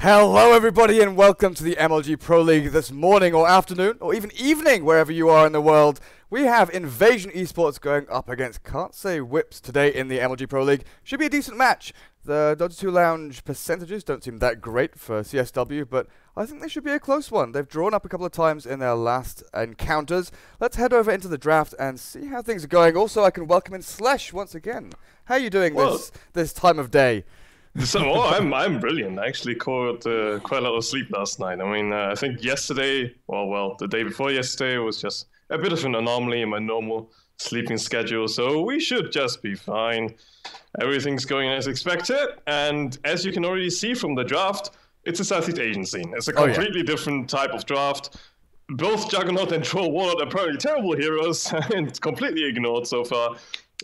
Hello, everybody, and welcome to the MLG Pro League this morning or afternoon or even evening, wherever you are in the world. We have Invasion Esports going up against Can't Say Wips today in the MLG Pro League. Should be a decent match. The Dota 2 Lounge percentages don't seem that great for CSW, but I think they should be a close one. They've drawn up a couple of times in their last encounters. Let's head over into the draft and see how things are going. Also, I can welcome in Slesh once again. How are you doing this this time of day? So oh, I'm I'm brilliant. I actually caught uh, quite a lot of sleep last night. I mean, uh, I think yesterday, well, well, the day before yesterday was just a bit of an anomaly in my normal sleeping schedule. So we should just be fine. Everything's going as expected, and as you can already see from the draft, it's a Southeast Asian scene. It's a Oh, yeah. completely different type of draft. Both Juggernaut and Troll Warlord are probably terrible heroes and completely ignored so far.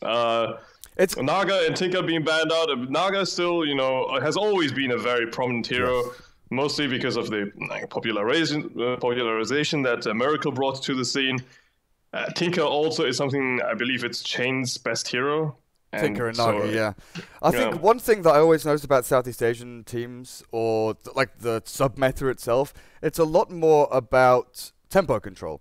Uh, It's Naga and Tinker being banned out. uh, Naga still, you know, has always been a very prominent hero, mostly because of the popularization, uh, popularization that uh, Miracle brought to the scene. Uh, Tinker also is something I believe it's Chain's best hero. Tinker and so- Naga, yeah. I think one thing that I always notice about Southeast Asian teams, or th- like the sub meta itself, it's a lot more about tempo control.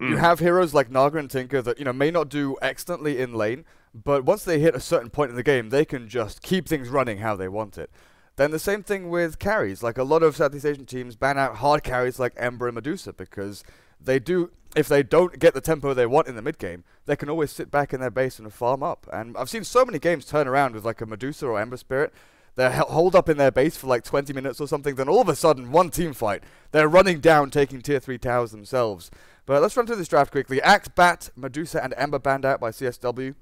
You Mm. have heroes like Naga and Tinker that you know may not do excellently in lane, but once they hit a certain point in the game, they can just keep things running how they want it. Then the same thing with carries. Like a lot of Southeast Asian teams ban out hard carries like Ember and Medusa because they do. If they don't get the tempo they want in the mid game, they can always sit back in their base and farm up. And I've seen so many games turn around with like a Medusa or Ember Spirit. They hel- hold up in their base for like 20 minutes or something. Then all of a sudden, one team fight, they're running down, taking tier three towers themselves. But let's run through this draft quickly. Axe, Bat, Medusa, and Ember banned out by CSW.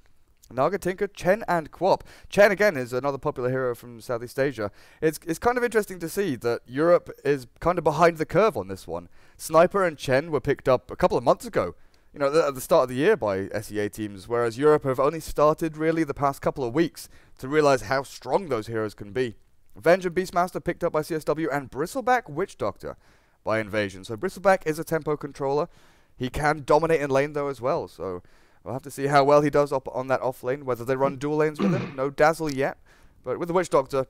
Naga, Tinker, Chen, and QoP. Chen again is another popular hero from Southeast Asia. It's it's kind of interesting to see that Europe is kind of behind the curve on this one. Sniper and Chen were picked up a couple of months ago. You know, th- at the start of the year by SEA teams, whereas Europe have only started really the past couple of weeks to realize how strong those heroes can be. Venge and Beastmaster picked up by CSW, and Bristleback Witch Doctor by Invasion. So Bristleback is a tempo controller. He can dominate in lane though as well. So we'll have to see how well he does up on that off lane. Whether they run mm. dual lanes with him, no dazzle yet. But with the Witch Doctor,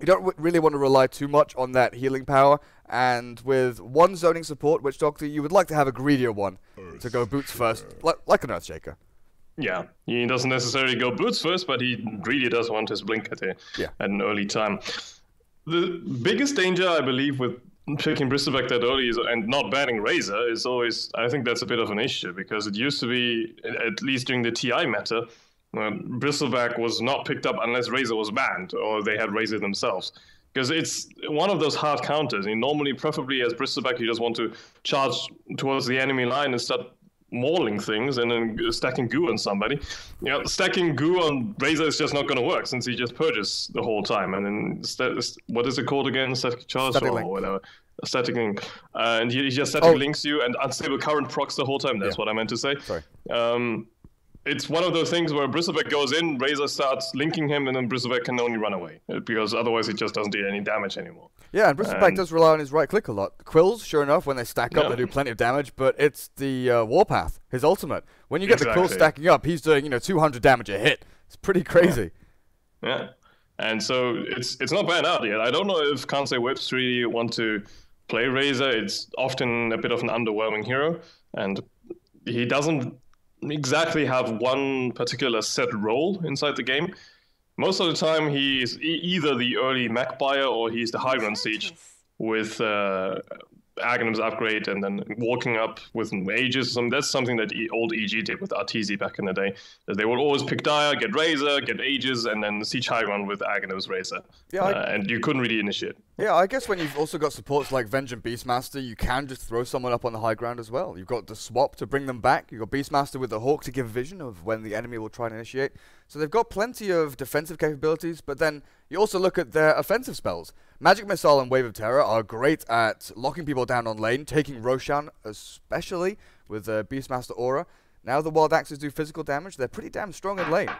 you don't w- really want to rely too much on that healing power. And with one zoning support, Witch Doctor, you would like to have a greedier one to go boots first, like, like an Earthshaker. Yeah, he doesn't necessarily go boots first, but he really does want his blink at, a, Yeah. at an early time. The biggest danger, I believe, with picking Bristleback that early and not banning Razor is always, I think that's a bit of an issue because it used to be, at least during the TI meta, uh, Bristleback was not picked up unless Razor was banned or they had Razor themselves. Because it's one of those hard counters. And normally, preferably as Bristleback, you just want to charge towards the enemy line and start mauling things and then stacking goo on somebody. You know, stacking goo on Razor is just not going to work since he just purges the whole time. And then st- what is it called again? Static charge Static or link. whatever. Static link. Uh, and he, he just static Oh. links you and unstable current procs the whole time. That's Yeah. what I meant to say. Sorry. Um, it's one of those things where Bristleback goes in, Razor starts linking him, and then Bristleback can only run away because otherwise it just doesn't do any damage anymore. Yeah, and Bristleback And- does rely on his right click a lot. Quills, sure enough, when they stack up, Yeah. they do plenty of damage, but it's the uh, Warpath, his ultimate. When you get the Quills stacking up, he's doing, you know, 200 damage a hit. It's pretty crazy. Yeah, and so it's it's not banned out yet. I don't know if Can't Say Wips really want to play Razor. It's often a bit of an underwhelming hero, and he doesn't exactly have one particular set role inside the game. Most of the time, he's e- either the early mech buyer or he's the high run siege with uh, Aghanim's upgrade and then walking up with Aegis. Some, that's something that e- old EG did with Arteezy back in the day. That they would always pick Dire, get Razor, get Aegis, and then Siege High Run with Aghanim's Razor. Yeah, I- Uh, and you couldn't really initiate. Yeah, I guess when you've also got supports like Venge and Beastmaster, you can just throw someone up on the high ground as well. You've got the swap to bring them back. You've got Beastmaster with the Hawk to give vision of when the enemy will try and initiate. So they've got plenty of defensive capabilities, but then you also look at their offensive spells. Magic Missile and Wave of Terror are great at locking people down on lane, taking Roshan especially with uh, Beastmaster Aura. Now the Wild Axes do physical damage. They're pretty damn strong in lane.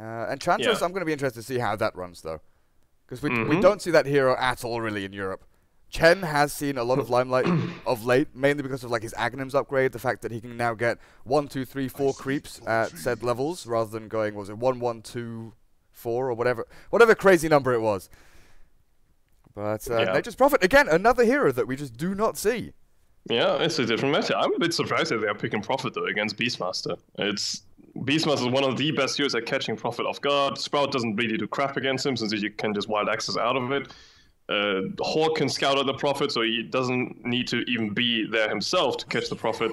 Uh, Enchantress, Yeah. I'm going to be interested to see how that runs though. Because we, we Mhm. don't see that hero at all really in Europe. Chen has seen a lot of limelight of late, mainly because of like his Aghanim's upgrade, the fact that he can now get one, two, three, four creeps at said levels rather than going what was it one, one, two, four or whatever, whatever crazy number it was. But uh, Yeah. Nature's Prophet, again, another hero that we just do not see. Yeah, it's a different meta. I'm a bit surprised that they are picking Prophet though against Beastmaster. It's Beastmaster is one of the best heroes at catching Prophet off guard. Sprout doesn't really do crap against him since you can just wild axes out of it. Uh, Hawk can scout out the Prophet, so he doesn't need to even be there himself to catch the Prophet.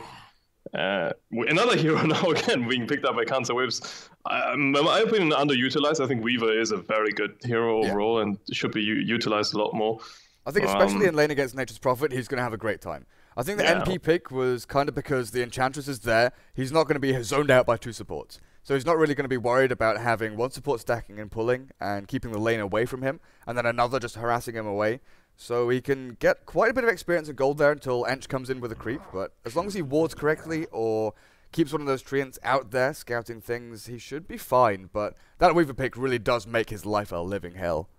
Uh, another hero now again being picked up by Can't Say Wips. Um, in my opinion, underutilized. I think Weaver is a very good hero Yeah. overall and should be u- utilized a lot more. I think especially Um, in lane against Nature's Prophet, he's going to have a great time. I think the Yeah. NP pick was kind of because the Enchantress is there. He's not going to be zoned out by two supports. So he's not really going to be worried about having one support stacking and pulling and keeping the lane away from him, and then another just harassing him away. So he can get quite a bit of experience and gold there until Ench comes in with a creep. But as long as he wards correctly or keeps one of those treants out there scouting things, he should be fine. But that Weaver pick really does make his life a living hell.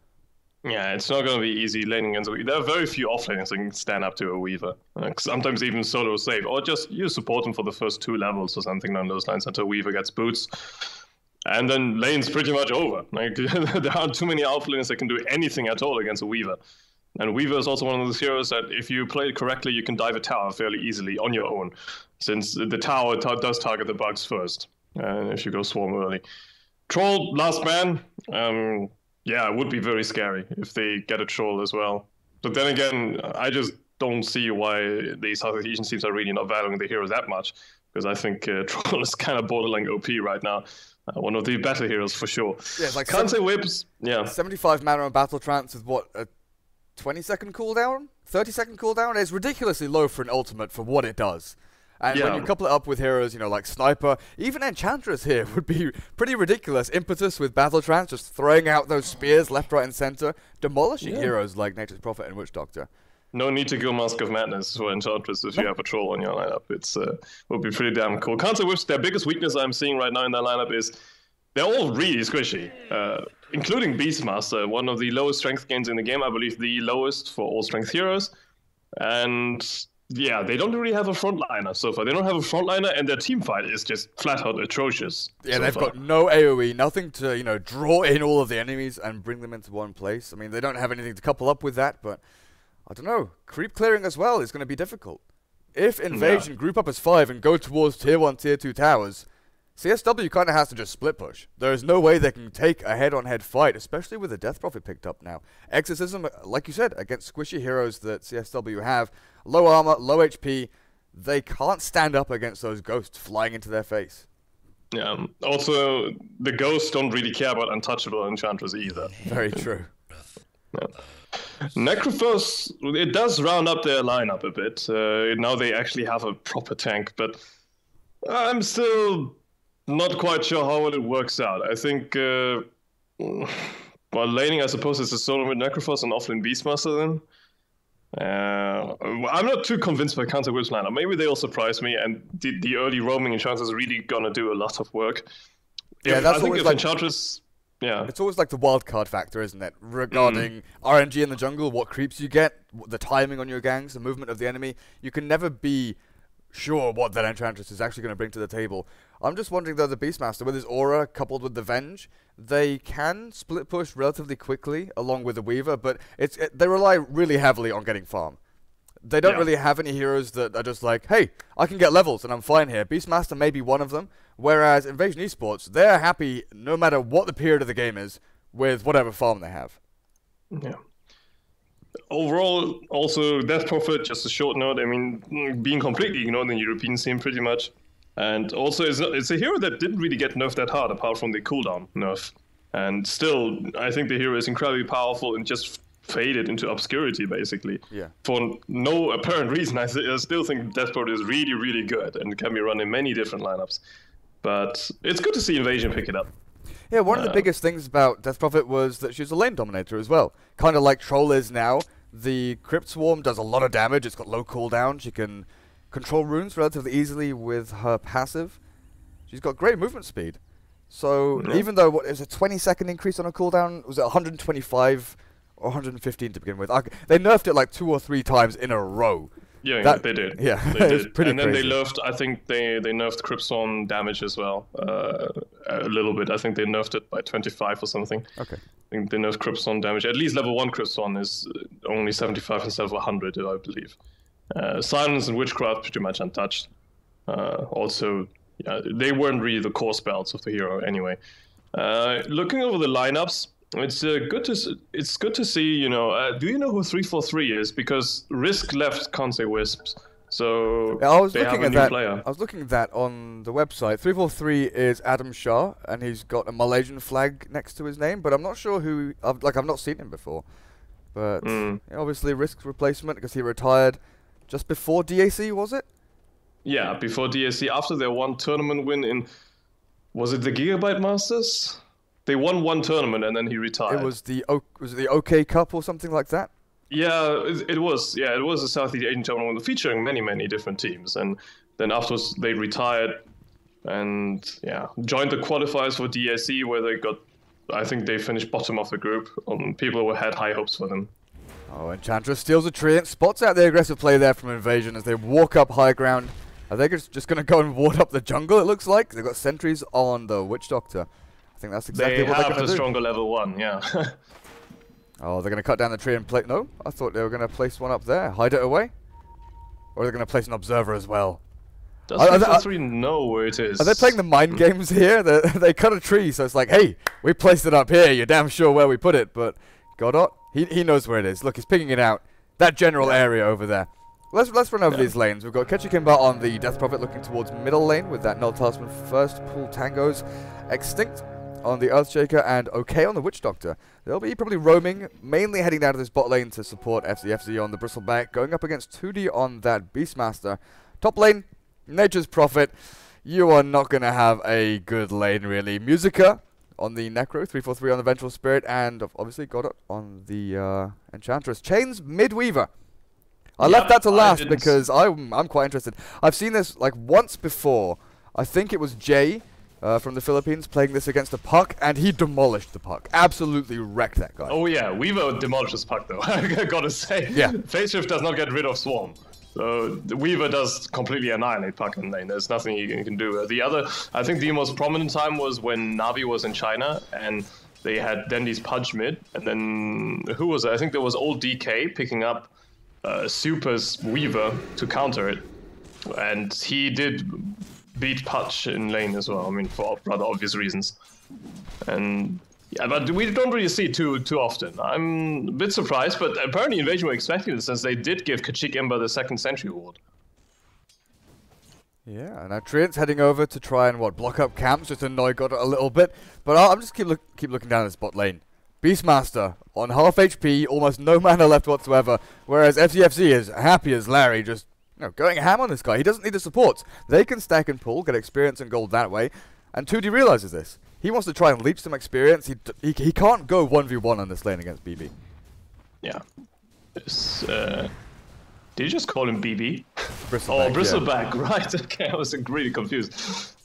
Yeah, it's not going to be easy laning against a Weaver. There are very few offlaners that can stand up to a Weaver. Uh, like, sometimes even solo save, or just you support him for the first two levels or something along those lines until Weaver gets boots. And then lane's pretty much over. Like there aren't too many outlaners that can do anything at all against a Weaver. And Weaver is also one of those heroes that if you play it correctly, you can dive a tower fairly easily on your own, since the tower ta- does target the bugs first. And if you go swarm early. Troll, last man. Um, yeah, it would be very scary if they get a troll as well. But then again, I just don't see why these South Asian teams are really not valuing the heroes that much. Because I think uh, Troll is kind of borderline OP right now. Uh, one of the better heroes for sure. Yeah, like say whips. Yeah. 75 mana on Battle Trance is what, a 20 second cooldown? 30 second cooldown? It's ridiculously low for an ultimate for what it does. And when you couple it up with heroes, you know, like Sniper, even Enchantress here would be pretty ridiculous. Impetus with Battle Trance, just throwing out those spears left, right, and center, demolishing Yeah. heroes like Nature's Prophet and Witch Doctor. No need to go Mask of Madness for Enchantress if you have a troll on your lineup. It's uh, would be pretty damn cool. Can't Say Wips, their biggest weakness I'm seeing right now in their lineup is they're all really squishy, uh, including Beastmaster, one of the lowest strength gains in the game. I believe the lowest for all strength heroes. And yeah, they don't really have a frontliner so far. They don't have a frontliner, and their team fight is just flat out atrocious. Yeah, so they've far. got no AoE, nothing to, you know, draw in all of the enemies and bring them into one place. I mean, they don't have anything to couple up with that, but I don't know. Creep clearing as well is going to be difficult. If Invasion group up as five and go towards tier one, tier two towers, CSW kind of has to just split push. There is no way they can take a head-on-head fight, especially with the Death Prophet picked up now. Exorcism, like you said, against squishy heroes that CSW have, low armor, low HP, they can't stand up against those ghosts flying into their face. Yeah. Also, the ghosts don't really care about untouchable enchantress either. Very true. Necrophos, it does round up their lineup a bit. Uh, now they actually have a proper tank, but I'm still not quite sure how well it works out. I think, uh, well, laning, I suppose, is a solo with Necrophos and offlane Beastmaster then. Uh, I'm not too convinced by Can't Say Wips' lineup. Maybe they'll surprise me, and the, the early roaming Enchantress is really gonna do a lot of work. Yeah, If- that's I think always if like- Enchantress, yeah, It's always like the wild card factor, isn't it? Regarding RNG in the jungle, what creeps you get, the timing on your gangs, the movement of the enemy. You can never be sure what that Enchantress is actually going to bring to the table. I'm just wondering though, the Beastmaster, with his aura coupled with the Venge, they can split push relatively quickly along with the Weaver, but it's it, they rely really heavily on getting farm. They don't Yeah. really have any heroes that are just like, hey, I can get levels and I'm fine here. Beastmaster may be one of them, whereas Invasion Esports, they're happy no matter what the period of the game is with whatever farm they have. Yeah. Overall, also Death Prophet. Just a short note. I mean, being completely ignored in the European scene, pretty much. And also, it's, not, it's a hero that didn't really get nerfed that hard, apart from the cooldown nerf. And still, I think the hero is incredibly powerful and just faded into obscurity, basically. Yeah. For no apparent reason, I, th- I still think Death Prophet is really, really good and can be run in many different lineups. But it's good to see Invasion pick it up. Yeah, one of the biggest things about Death Prophet was that she was a lane dominator as well. Kind of like Troll is now. The Crypt Swarm does a lot of damage. It's got low cooldown. She can control runes relatively easily with her passive. She's got great movement speed. So even though what it was a 20 second increase on her cooldown, was it 125 or 115 to begin with? I they nerfed it like two or three times in a row. Yeah, That- they did. yeah, they did. pretty and then crazy. they nerfed. I think they they nerfed Crypt Swarm damage as well, uh, a little bit. I think they nerfed it by 25 or something. Okay. I think they nerfed Crypt Swarm damage. At least level one Crypt Swarm is only 75 instead of 100, I believe. Uh, Silence and Witchcraft pretty much untouched. Uh, also, yeah, they weren't really the core spells of the hero anyway. Uh, looking over the lineups, it's uh, good to it's good to see. You know, uh, do you know who three four three is? Because Risk left Can't Say Wips, so Yeah, I was looking at that. player. I was looking at that on the website. Three four three is Adam Shah, and he's got a Malaysian flag next to his name. But I'm not sure who. I've, like I've not seen him before. But Mm. yeah, obviously risk replacement because he retired just before DAC, was it? Yeah, before DAC, after their one tournament win in, was it the Gigabyte Masters? They won one tournament and then he retired. It was the o- was it the OK Cup or something like that? Yeah, it, it was. Yeah, it was a Southeast Asian tournament featuring many, many different teams, and then afterwards they retired, and yeah, joined the qualifiers for DSC where they got. I think they finished bottom of the group. Um, people had high hopes for them. Oh, Enchantress steals a tree and spots out the aggressive play there from Invasion as they walk up high ground. Are they just, just going to go and ward up the jungle, it looks like? They've got sentries on the Witch Doctor. Think that's exactly they what they're have going to do. stronger level one. Yeah. Oh, they're going to cut down the tree and play... No, I thought they were going to place one up there. Hide it away? Or are they going to place an observer as well? Does Are- are they- 343 know where it is? Are they playing the mind games here? They, they cut a tree, so it's like, hey, we placed it up here. You're damn sure where we put it. But Godot, he, he knows where it is. Look, he's picking it out. That general area over there. Let's let's run over Yeah. these lanes. We've got KecikImba on the Death Prophet looking towards middle lane with that Null Talisman first. Pool Tangos Extinct on the Earthshaker and OK on the Witch Doctor. They'll be probably roaming, mainly heading down to this bot lane to support FCFZ on the Bristleback, going up against 2D on that Beastmaster. Top lane, Nature's Prophet. You are not going to have a good lane, really. Musica on the Necro, 343 on the Vengeful Spirit, and ob- obviously Godot on the uh, Enchantress. Chains Midweaver. I left that to last didn't because I'm, I'm quite interested. I've seen this like once before. I think it was Jay uh, from the Philippines playing this against a puck, and he demolished the puck. Absolutely wrecked that guy. Oh yeah, Weaver demolishes Puck though. I gotta say. Yeah. Phase Shift does not get rid of Swarm. So Weaver does completely annihilate Puck in lane. There's nothing you can- can do. The other, I think the most prominent time was when Navi was in China and they had Dendi's Pudge mid, and then who was it? I think there was old DK picking up uh, Super's Weaver to counter it, and he did beat Pudge in lane as well. I mean, for rather obvious reasons. And yeah, but we don't really see it too too often. I'm a bit surprised, but apparently Invasion were expecting it since they did give KecikImba the second sentry ward. Yeah, and now Trent's heading over to try and what block up camps, just annoy Godot a little bit. But I'll, I'm just keep look, keep looking down this bot lane. Beastmaster on half HP, almost no mana left whatsoever. Whereas FCFC is happy as Larry, just you know, going ham on this guy. He doesn't need the supports. They can stack and pull, get experience and gold that way. And 2D realizes this. He wants to try and leech some experience. He, he, he can't go 1v1 on this lane against BB. Yeah. This, uh, did you just call him BB? Bristleback, Oh, yeah. Bristleback, right? Okay, I was really confused.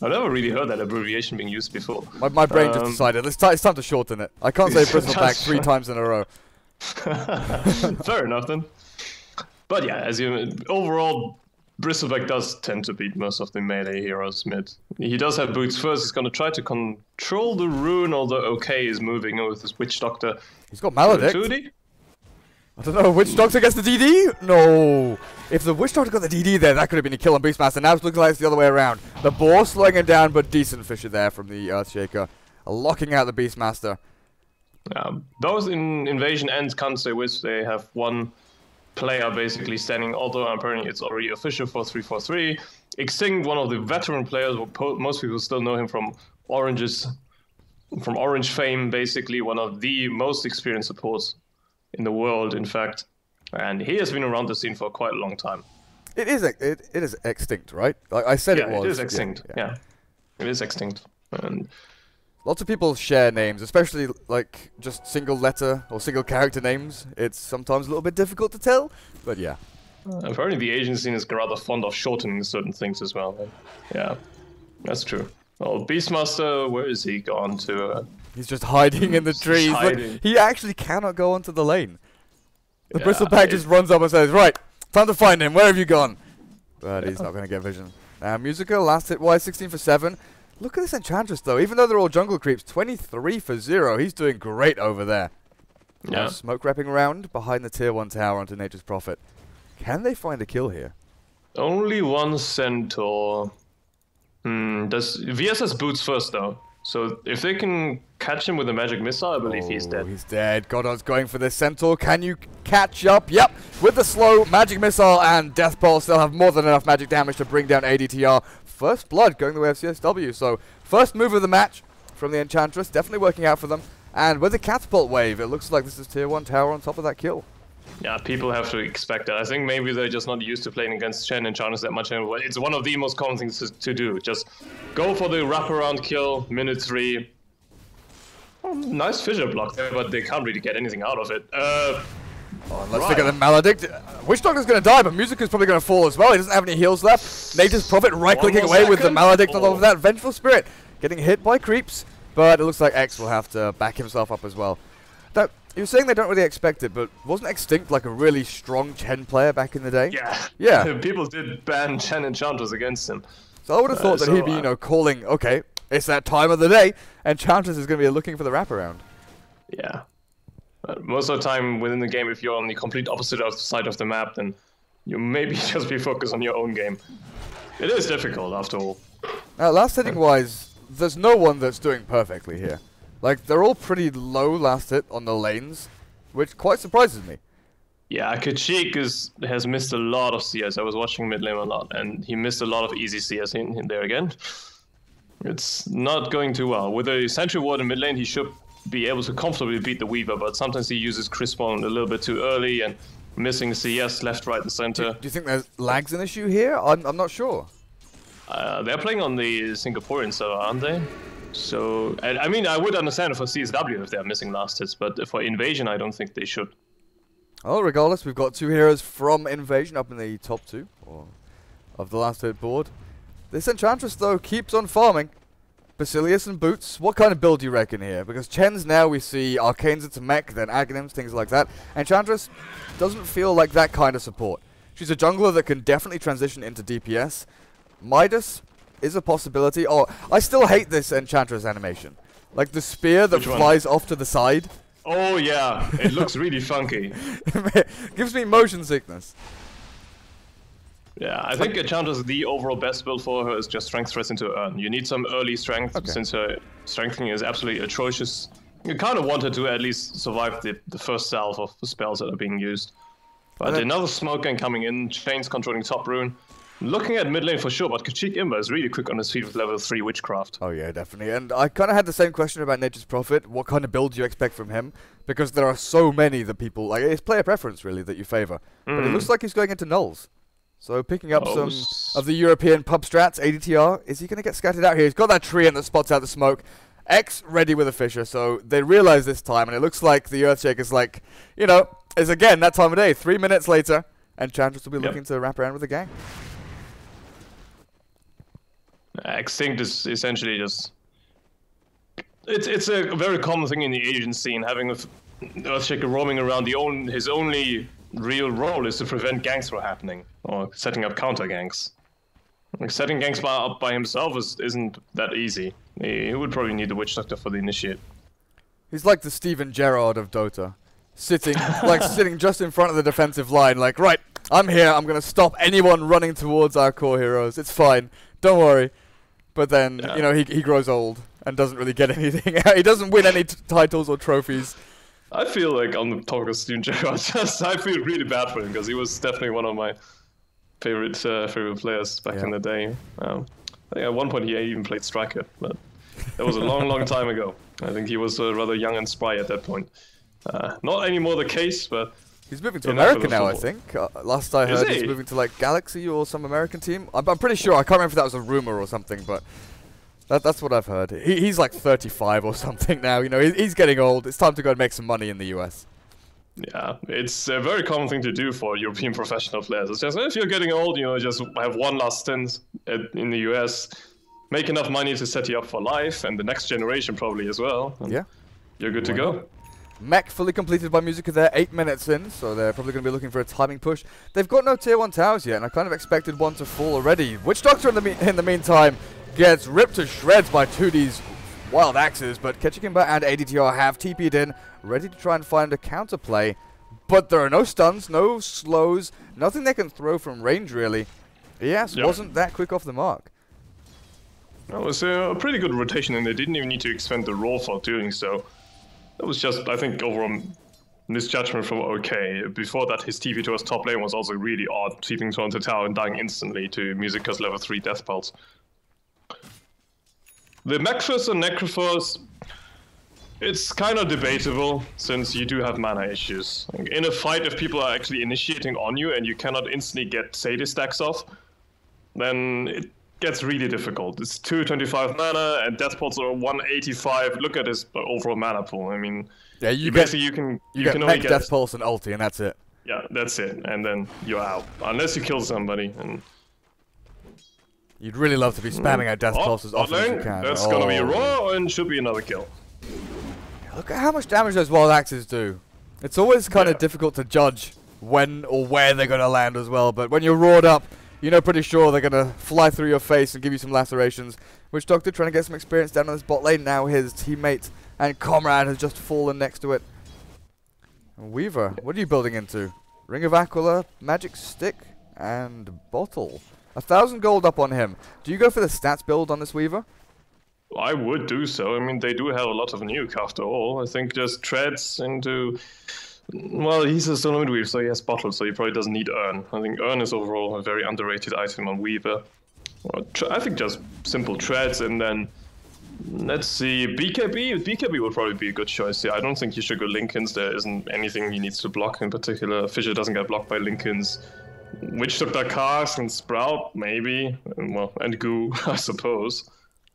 I've never really heard that abbreviation being used before. My, my brain just Um, decided it's, it's time to shorten it. I can't say Bristleback three times in a row. Fair enough then. But yeah, as you overall, Bristleback does tend to beat most of the melee heroes mid. He does have boots first. He's going to try to control the rune, although OK is moving with his Witch Doctor. He's got Maledict. 2D? I don't know, Witch Doctor gets the DD? No. If the Witch Doctor got the DD there, that could have been a kill on Beastmaster. Now it's looking like it's the other way around. The Boar slowing him down, but decent Fissure there from the Earthshaker. Locking out the Beastmaster. Um, those in Invasion and Can't Say Wips, they have one player basically standing, although apparently it's already official for 343. Extinct, one of the veteran players, most people still know him from Orange's, from Orange fame, basically one of the most experienced supports in the world, in fact. And he has been around the scene for quite a long time. It is it, it is extinct, right? Like I said yeah, it was. it is Yeah, extinct. yeah. Yeah, it is extinct. And Lots of people share names, especially like just single letter or single character names. It's sometimes a little bit difficult to tell, but yeah. apparently the Asian scene is rather fond of shortening certain things as well. Yeah, that's true. Well, Beastmaster, where is he gone to? Uh, He's just hiding in the trees. Hiding. he actually cannot go onto the lane. The Yeah, Bristleback it- just runs up and says, "Right, Time to find him. Where have you gone? But he's not going to get vision. Uh, Musica, last hit wise, 16 for 7. Look at this Enchantress, though. Even though they're all jungle creeps, 23 for 0. He's doing great over there. Smoke wrapping around behind the tier 1 tower onto Nature's Prophet. Can they find a kill here? Only one centaur. Hmm. Does VS has boots first though? So if they can catch him with a magic missile, I believe he's Oh, dead. He's dead. Godot's going for the Centaur. Can you catch up? Yep. With the slow magic missile and Death Pulse, they'll have more than enough magic damage to bring down ADTR. First blood going the way of CSW. So first move of the match from the Enchantress. Definitely working out for them. And with the catapult wave, it looks like this is tier 1 tower on top of that kill. Yeah, people have to expect that. I think maybe they're just not used to playing against Chen and Charnus that much. It's one of the most common things to, to do. Just go for the wraparound kill, minute three. Nice fissure block there, but they can't really get anything out of it. Uh, Oh, Right. look at the Maledict. Uh, Witch Doctor's going to die, but Musica's probably going to fall as well. He doesn't have any heals left. Nature's Prophet right-clicking away with the second. Maledict on top of Oh. that. Vengeful Spirit getting hit by creeps, but it looks like X will have to back himself up as well. That, you were saying they don't really expect it, but wasn't Extinct like a really strong Chen player back in the day? yeah. Yeah. people did ban Chen enchanters against him. So I would have Uh, thought that so, he'd be, you uh, know, calling, okay, it's that time of the day, and Chantress is going to be looking for the wraparound. Yeah. But most of the time within the game, if you're on the complete opposite of side of the map, then you maybe just be focused on your own game. It is difficult after all. Uh, last hitting wise, there's no one that's doing perfectly here. Like, they're all pretty low last hit on the lanes, which quite surprises me. Yeah, Kecik is has missed a lot of CS. I was watching mid lane a lot, and he missed a lot of easy CS in, in there again. It's not going too well. With a Sentry Ward in mid lane, he should be able to comfortably beat the Weaver, but sometimes he uses Crypt Swarm a little bit too early and missing CS left, right, and center. Do you think there's lags an issue here? I'm, I'm not sure. Uh, they're playing on the Singaporean server, aren't they? So, and, I mean, I would understand for CSW if they're missing last hits, but for Invasion, I don't think they should. Oh, regardless, we've got two heroes from Invasion up in the top two or of the last hit board. This Enchantress, though, keeps on farming. Basilius and Boots, what kind of build do you reckon here? Because Chen's now we see Arcanes into mech, then Aghanims, things like that. Enchantress doesn't feel like that kind of support. She's a jungler that can definitely transition into DPS. Midas is a possibility. Oh, I still hate this Enchantress animation. Like the spear that Which one? flies off to the side. Oh yeah, it looks really funky. gives me motion sickness. Yeah, I think Enchantress, the overall best build for her is just strength treads into Urn. You need some early strength Okay. since her strengthening is absolutely atrocious. You kind of want her to at least survive the, the first salve of the spells that are being used. But then- another smoke gang coming in, Chains controlling top rune. Looking at mid lane for sure, but KecikImba is really quick on his feet with level 3 Witchcraft. Oh yeah, definitely. And I kind of had the same question about Nature's Prophet. What kind of build do you expect from him? Because there are so many that people like. It's player preference really that you favour. But it Mm. looks like he's going into nulls. So picking up Oh, some of the European pub strats, ADTR. Is he going to get scattered out here? He's got that tree and that spots out the smoke. X ready with a Fissure, so they realize this time, and it looks like the Earthshaker's like, you know, is again that time of day. Three minutes later, and Chantress will be Yep. looking to wrap around with the gang. Extinct is essentially just. It's it's a very common thing in the Asian scene having a Earthshaker roaming around. The own his only real role is to prevent gangs from happening or setting up counter gangs. Like setting ganks by, up by himself is, isn't that easy. He, he would probably need the Witch Doctor for the initiate. He's like the Steven Gerrard of Dota. Sitting, like sitting just in front of the defensive line, like, right, I'm here, I'm gonna stop anyone running towards our core heroes. It's fine, don't worry. But then, Yeah. you know, he, he grows old and doesn't really get anything. he doesn't win any t- titles or trophies. I feel like on the talk of Steven Gerrard, just I feel really bad for him because he was definitely one of my favorite uh, favorite players back in the day. Um, I think at one point he even played striker, but that was a long, long time ago. I think he was uh, rather young and spry at that point. Uh, not anymore the case, but He's moving to America now, I think. Uh, last I heard, he's moving to like Galaxy or some American team. I'm, I'm pretty sure. I can't remember if that was a rumor or something, but that, that's what I've heard. He, he's like 35 or something now. You know, he, he's getting old. It's time to go and make some money in the US. yeah, it's a very common thing to do for European professional players. It's just if you're getting old, you know, just have one last stint at, in the US, make enough money to set you up for life and the next generation probably as well. Yeah. you're good to go. Mech fully completed by Musica there, 8 minutes in, so they're probably going to be looking for a timing push. They've got no tier 1 towers yet, and I kind of expected one to fall already. Witch Doctor in the, in the meantime gets ripped to shreds by 2D's wild axes, but KecikImba and ADTR have TP'd in, ready to try and find a counterplay. But there are no stuns, no slows, nothing they can throw from range really. Yes, yep. wasn't that quick off the mark. That was a pretty good rotation, and they didn't even need to expend the roll for doing so. That was just, I think, overall misjudgment from OK. Before that, his TP to his top lane was also really odd, sweeping towards the tower and dying instantly to Musica's level 3 Death Pulse. The Mechphus and Necrophos, it's kind of debatable, since you do have mana issues. In a fight, if people are actually initiating on you and you cannot instantly get Sadist stacks off, then it gets really difficult. It's 225 mana and death pots are 185. Look at his overall mana pool. I mean, yeah, you, you get, basically you can you, you get can only get death pulse and ulti, and that's it. Yeah, that's it, and then you're out unless you kill somebody. And you'd really love to be spamming out death oh, as often as you can. That's oh. gonna be a oh. raw and should be another kill. Look at how much damage those wild axes do. It's always kind of yeah. difficult to judge when or where they're gonna land as well. But when you're roared up you know pretty sure they're going to fly through your face and give you some lacerations. Witch Doctor trying to get some experience down on this bot lane now. His teammate and comrade has just fallen next to it. Weaver, what are you building into? Ring of Aquila, Magic Stick, and Bottle. A thousand gold up on him. Do you go for the stats build on this Weaver? I would do so. I mean, they do have a lot of nuke after all. I think just treads into well, he's a Stone Weaver, so he has Bottle, so he probably doesn't need Urn. I think Urn is overall a very underrated item on Weaver. Well, I think just simple treads, and then let's see, BKB. BKB would probably be a good choice. Yeah, I don't think you should go Linkens. There isn't anything he needs to block in particular. Fissure doesn't get blocked by Linkens. Witch Doctor Cask and Sprout, maybe. And, well, and Goo, I suppose.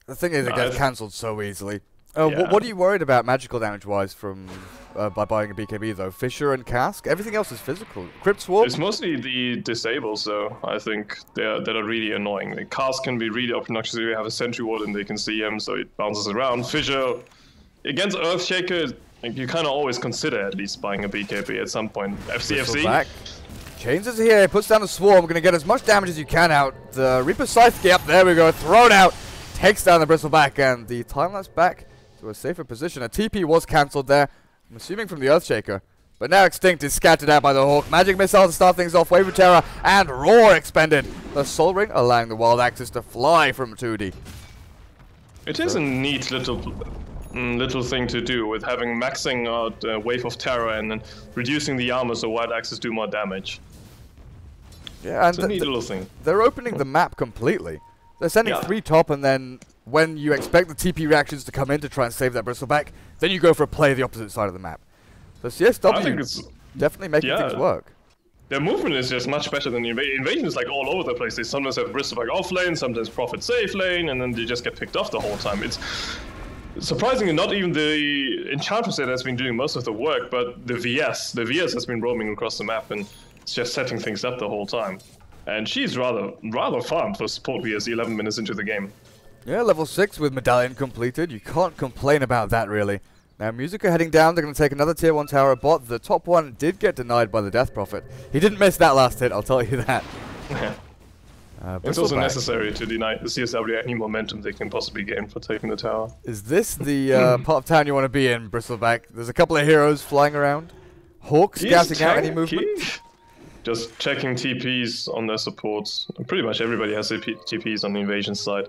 The thing is, it gets cancelled so easily. Oh, yeah. what are you worried about magical damage-wise from uh, by buying a BKB though? Fissure and Cask. Everything else is physical. Crypt Swarm. It's mostly the disables though. I think they're that are really annoying. The Cask can be really obnoxious. If you have a Sentry Ward and they can see him, so it bounces around. Fissure against Earthshaker, like, you kind of always consider at least buying a BKB at some point. FCFC. Chains here, puts down the swarm, We're gonna get as much damage as you can out. The Reaper Scythe, yep, there we go, thrown out, takes down the Bristleback, and the time lapse back to a safer position. A TP was cancelled there, I'm assuming from the Earthshaker. But now Extinct is scattered out by the Hawk. Magic Missile to start things off. Wave of Terror and Roar expended. The Soul Ring allowing the Wild Axes to fly from 2D. It is a neat little mm, little thing to do with having maxing out uh, Wave of Terror and then reducing the armor so Wild Axes do more damage. Yeah, and it's a neat little thing. They're opening the map completely. They're sending yeah. three top and then when you expect the TP reactions to come in to try and save that Bristleback, then you go for a play the opposite side of the map. So CSW definitely making yeah. things work. Their movement is just much better than the invasion. Invasion is like all over the place. They sometimes have Bristleback off lane, sometimes Prophet safe lane, and then they just get picked off the whole time. It's surprisingly not even the Enchantress that has been doing most of the work, but the VS. The VS has been roaming across the map and it's just setting things up the whole time. And she's rather rather fun for support VS 11 minutes into the game. Yeah, level 6 with Medallion completed. You can't complain about that, really. Now, Musica heading down. They're going to take another Tier 1 tower bot. The top one did get denied by the Death Prophet. He didn't miss that last hit, I'll tell you that. uh, it's also necessary to deny the CSW any momentum they can possibly gain for taking the tower. Is this the uh, part of town you want to be in, Bristleback? There's a couple of heroes flying around. Hawks scouting out any movement. Just checking TPs on their supports. Pretty much everybody has TPs on the invasion side.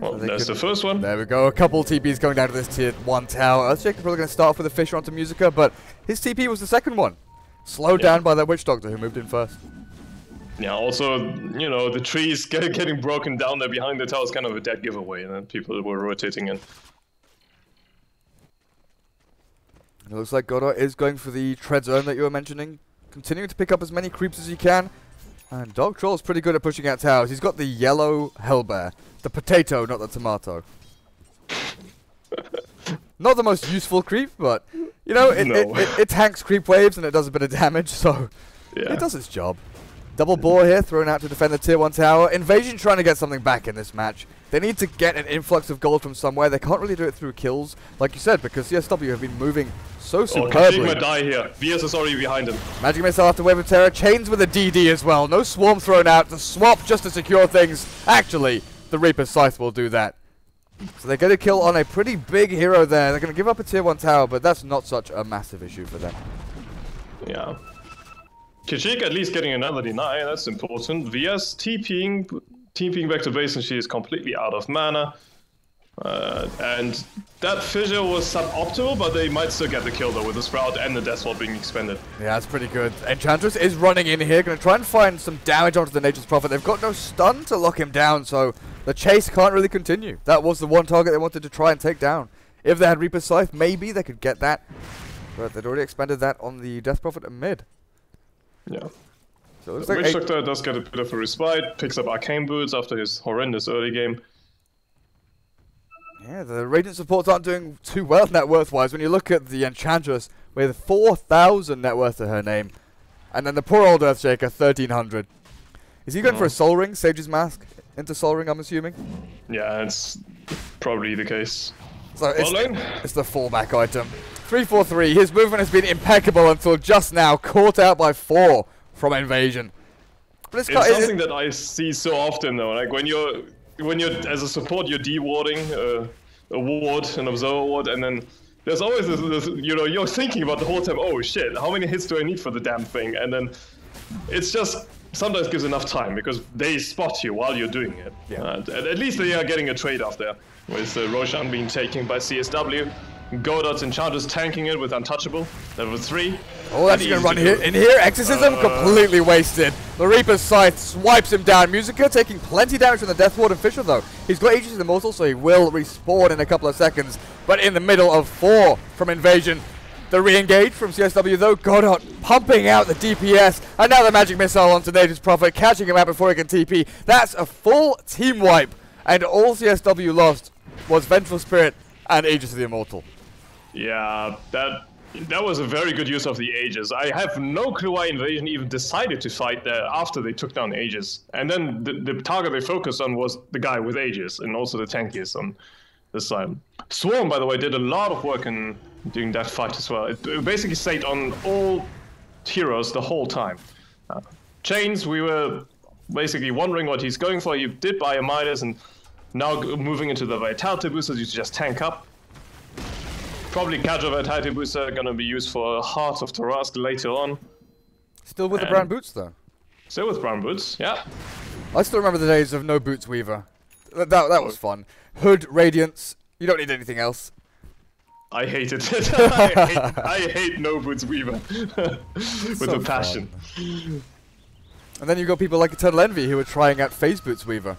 Well, so there's the first one. There we go. A couple TPs going down to this tier 1 tower. Earthshaker's probably going to start off with a Fissure onto Musica, but his TP was the second one. Slowed yeah. down by that Witch Doctor who moved in first. Yeah, also, you know, the trees get, getting broken down there behind the tower is kind of a dead giveaway, and then people were rotating in. It looks like Godot is going for the tread zone that you were mentioning. Continuing to pick up as many creeps as he can. And Dark Troll is pretty good at pushing out towers. He's got the yellow Hellbear. The potato, not the tomato. not the most useful creep, but, you know, it, no. it, it, it, tanks creep waves and it does a bit of damage, so yeah. it does its job. Double boar here, thrown out to defend the tier 1 tower. Invasion trying to get something back in this match. They need to get an influx of gold from somewhere. They can't really do it through kills, like you said, because CSW have been moving so Oh, superbly. Kashima die here. VS is already behind him. Magic Missile after Wave of Terror. Chains with a DD as well. No Swarm thrown out. The swap just to secure things. Actually, the Reaper's Scythe will do that. So they get a kill on a pretty big hero there. They're going to give up a tier 1 tower, but that's not such a massive issue for them. Yeah. Kecik at least getting another deny, that's important. VS TPing, TPing back to base and she is completely out of mana. Uh, and that fissure was suboptimal, but they might still get the kill though with the Sprout and the Death being expended. Yeah, that's pretty good. Enchantress is running in here, going to try and find some damage onto the Nature's Prophet. They've got no stun to lock him down, so the chase can't really continue. That was the one target they wanted to try and take down. If they had Reaper's Scythe, maybe they could get that. But they'd already expended that on the Death Prophet mid. Yeah. So it looks Witch like Doctor does get a bit of a respite, picks up Arcane Boots after his horrendous early game. Yeah, the Radiant supports aren't doing too well net worth-wise. When you look at the Enchantress with 4,000 net worth to her name, and then the poor old Earthshaker, 1,300. Is he going for Oh. a Soul Ring, Sage's Mask? Into Soul Ring, I'm assuming? Yeah, it's probably the case. So it's, it's the fallback item. 343, his movement has been impeccable until just now, caught out by 4 from Invasion. But it's, It's ki- it- something that I see so often though. Like when you're when you're as a support, you're dewarding uh, a ward, an observer award, and then there's always this, this, you know you're thinking about the whole time. Oh shit, how many hits do I need for the damn thing? And then it's just sometimes gives enough time because they spot you while you're doing it. Yeah. Uh, at, at least they are getting a trade off there with uh, Roshan being taken by CSW. Godot's Enchantress tanking it with Untouchable, level 3. Oh, that's And going to run to here. In here, Exorcism Uh. completely wasted. The Reaper's Scythe swipes him down. Musica taking plenty damage from the Death Ward and Fissure, though. He's got Aegis of the Immortal, so he will respawn in a couple of seconds. But in the middle of four from Invasion, the re-engage from CSW, though, Godot pumping out the DPS. And now the Magic Missile onto Nature's Prophet, catching him out before he can TP. That's a full team wipe. And all CSW lost was Vengeful Spirit and Aegis of the Immortal. Yeah, that that was a very good use of the Aegis. I have no clue why Invasion even decided to fight there after they took down Aegis. And then the, the target they focused on was the guy with Aegis and also the tankiest on this side. Swarm, by the way, did a lot of work in during that fight as well. It, it basically stayed on all heroes the whole time. Uh, Chains, we were basically wondering what he's going for. He did buy a Midas and now moving into the Vitality boosters, you just tank up. Probably Vitality booster gonna be used for Heart of Tarrasque later on. Still with the brown boots, though. Still with Brown Boots, yeah. I still remember the days of no boots weaver. That, that, that was oh. fun. Hood, radiance. You don't need anything else. I hate it. I, hate, I hate No Boots Weaver with So a passion. And then you got people like Eternal Envy who were trying out phase boots weaver.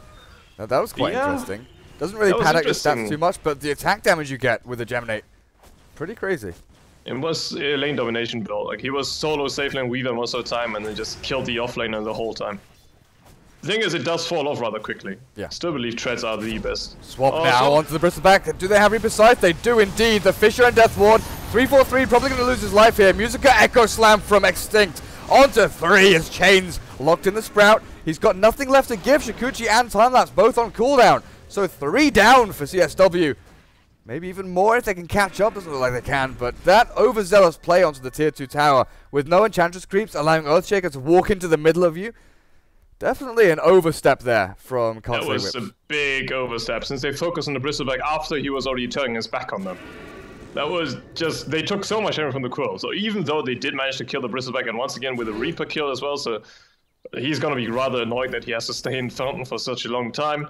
Now, that was quite Yeah. interesting. Doesn't really panic the stats too much, but the attack damage you get with the Geminate, pretty crazy. It was a lane domination build. Like he was solo safe lane Weaver most of the time, and then just killed the offlaner the whole time. The thing is, it does fall off rather quickly. Yeah. Still believe treads are the best. Swap Oh, now so- onto the Bristleback. Do they have Reaper Scythe? They do indeed. The Fissure and Death Ward. 3-4-3, probably going to lose his life here. Musica Echo Slam from Extinct. Onto three as Chains locked in the Sprout. He's got nothing left to give. Shukuchi and Timelapse both on cooldown. So three down for CSW. Maybe even more if they can catch up. Doesn't look like they can, but that overzealous play onto the tier 2 tower with no Enchantress creeps allowing Earthshaker to walk into the middle of you. Definitely an overstep there from Can't That was Whips. a big overstep since they focused on the Bristleback after he was already turning his back on them. That was just they took so much damage from the Quill. So even though they did manage to kill the Bristleback and once again with a Reaper kill as well, so he's gonna be rather annoyed that he has to stay in Fountain for such a long time.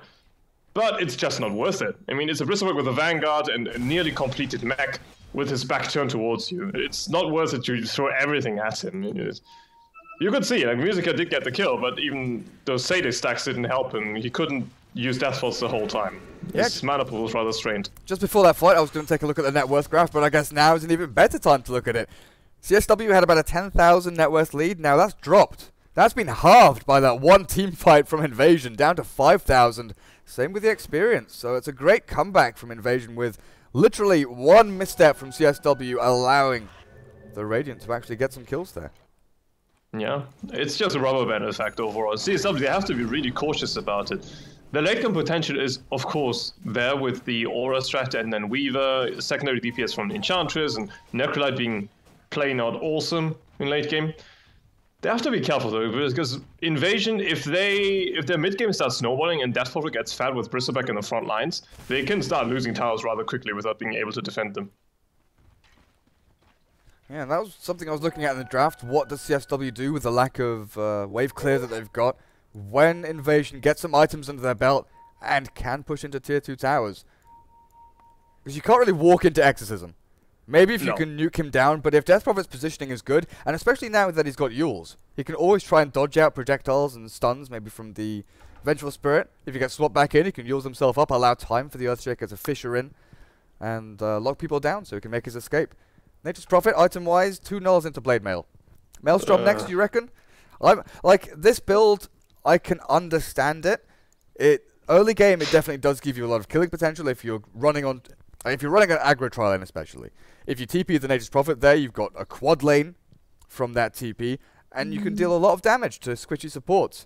But it's just not worth it. I mean, it's a Bristleback with a Vanguard and a nearly completed mech with his back turned towards you. It's not worth it to throw everything at him. It is- you could see, like, Musica did get the kill, but even those Sadist stacks didn't help him. He couldn't use Death Force the whole time. Yeah. His mana pool was rather strained. Just before that fight, I was going to take a look at the net worth graph, but I guess now is an even better time to look at it. CSW had about a 10,000 net worth lead. Now that's dropped. That's been halved by that one team fight from Invasion, down to 5,000. Same with the experience. So it's a great comeback from Invasion with literally one misstep from CSW allowing the Radiant to actually get some kills there. Yeah, it's just a rubber band effect overall. CSW, they have to be really cautious about it. The late game potential is, of course, there with the Aura strat and then Weaver, secondary DPS from Enchantress, and Necrolite being playing out awesome in late game. They have to be careful though, because Invasion, if they if their mid game starts snowballing and Death Prophet gets fed with Bristleback in the front lines, they can start losing towers rather quickly without being able to defend them. Yeah, that was something I was looking at in the draft. What does CSW do with the lack of uh, wave clear that they've got? when Invasion gets some items under their belt and can push into tier 2 towers. Because you can't really walk into Exorcism. Maybe if no. you can nuke him down, but if Death Prophet's positioning is good, and especially now that he's got Euls, he can always try and dodge out projectiles and stuns, maybe from the Vengeful Spirit. If he gets swapped back in, he can Euls himself up, allow time for the Earthshaker to fissure in, and uh, lock people down so he can make his escape. Nature's Prophet, item-wise, two nulls into Blade Mail. Maelstrom uh. next, you reckon? I'm like this build I can understand it. It early game, it definitely does give you a lot of killing potential if you're running on, if you're running an aggro trial especially. If you TP the Nature's Prophet there, you've got a quad lane from that TP, and you can deal a lot of damage to squishy supports.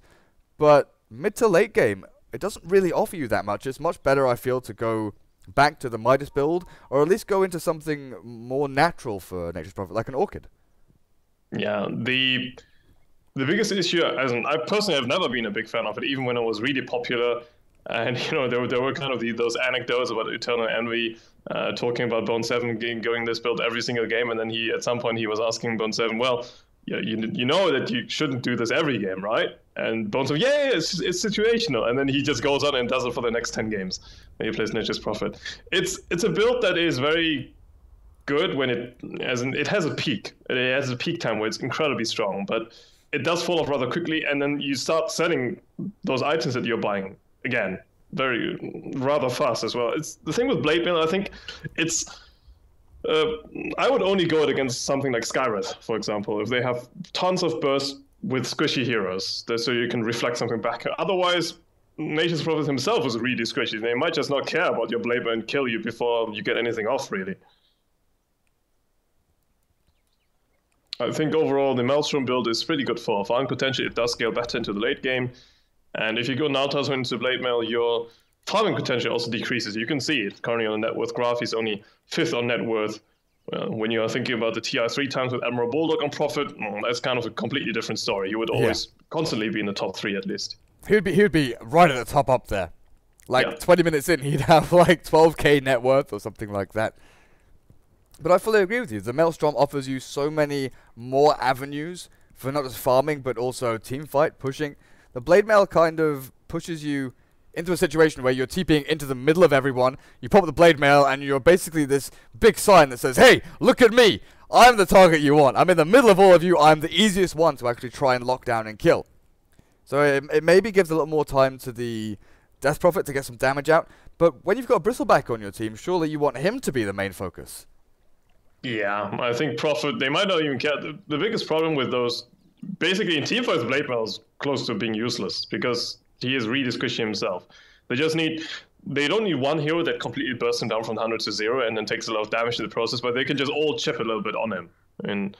But mid to late game, it doesn't really offer you that much. It's much better, I feel, to go back to the Midas build, or at least go into something more natural for Nature's Prophet, like an Orchid. Yeah, the the biggest issue, as in, I personally have never been a big fan of it, even when it was really popular. And you know, there were there were kind of the, those anecdotes about Eternal Envy, uh, talking about Bone Seven going this build every single game, and then he at some point he was asking Bone Seven, well, yeah, you, you know that you shouldn't do this every game, right? And bone 7 yeah, yeah, it's, it's situational. And then he just goes on and does it for the next 10 games when he plays Nature's Prophet. It's it's a build that is very good when it, as in, it has a peak. It has a peak time where it's incredibly strong, but it does fall off rather quickly, and then you start selling those items that you're buying again very rather fast as well. It's the thing with Blade Mail. I think it's. Uh, I would only go it against something like Skywrath, for example, if they have tons of burst with squishy heroes, so you can reflect something back. Otherwise, Nature's Prophet himself is really squishy. They might just not care about your Blade and kill you before you get anything off, really. I think overall the Maelstrom build is pretty good for farming Potentially It does scale better into the late game. And if you go Nautas into Blade Mail, your farming potential also decreases. You can see it currently on the net worth graph. He's only fifth on net worth. Well, when you are thinking about the TI three times with Admiral Bulldog on Prophet, mm, that's kind of a completely different story. He would always yeah. constantly be in the top three at least. He'd be he'd be right at the top up there. Like yeah. 20 minutes in, he'd have like 12k net worth or something like that. But I fully agree with you. The Maelstrom offers you so many more avenues for not just farming, but also team fight, pushing. The Blade Mail kind of pushes you into a situation where you're TPing into the middle of everyone, you pop the Blade Mail, and you're basically this big sign that says, hey, look at me! I'm the target you want. I'm in the middle of all of you. I'm the easiest one to actually try and lock down and kill. So it, it maybe gives a little more time to the Death Prophet to get some damage out. But when you've got a Bristleback on your team, surely you want him to be the main focus. Yeah, I think Prophet, they might not even care. The, the biggest problem with those, basically in Teamfight's Blade Mail is close to being useless because he is really squishy himself. They just need, they don't need one hero that completely bursts him down from 100 to 0 and then takes a lot of damage in the process, but they can just all chip a little bit on him. And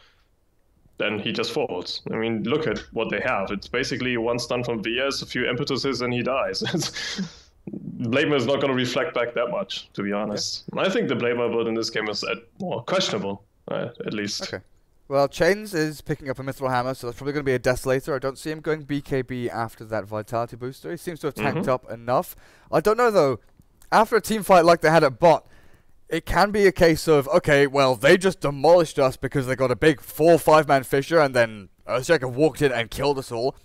then he just falls. I mean, look at what they have. It's basically one stun from VS, a few impetuses, and he dies. Blade is not going to reflect back that much, to be honest. Yeah. I think the Blade build in this game is at, well, questionable, uh, at least. Okay. Well, Chains is picking up a Mithril Hammer, so that's probably going to be a Desolator. I don't see him going BKB after that Vitality booster. He seems to have tanked mm -hmm. up enough. I don't know, though. After a team fight like they had at bot, it can be a case of, okay, well, they just demolished us because they got a big 4 5-man Fissure, and then Earthshaker walked in and killed us all.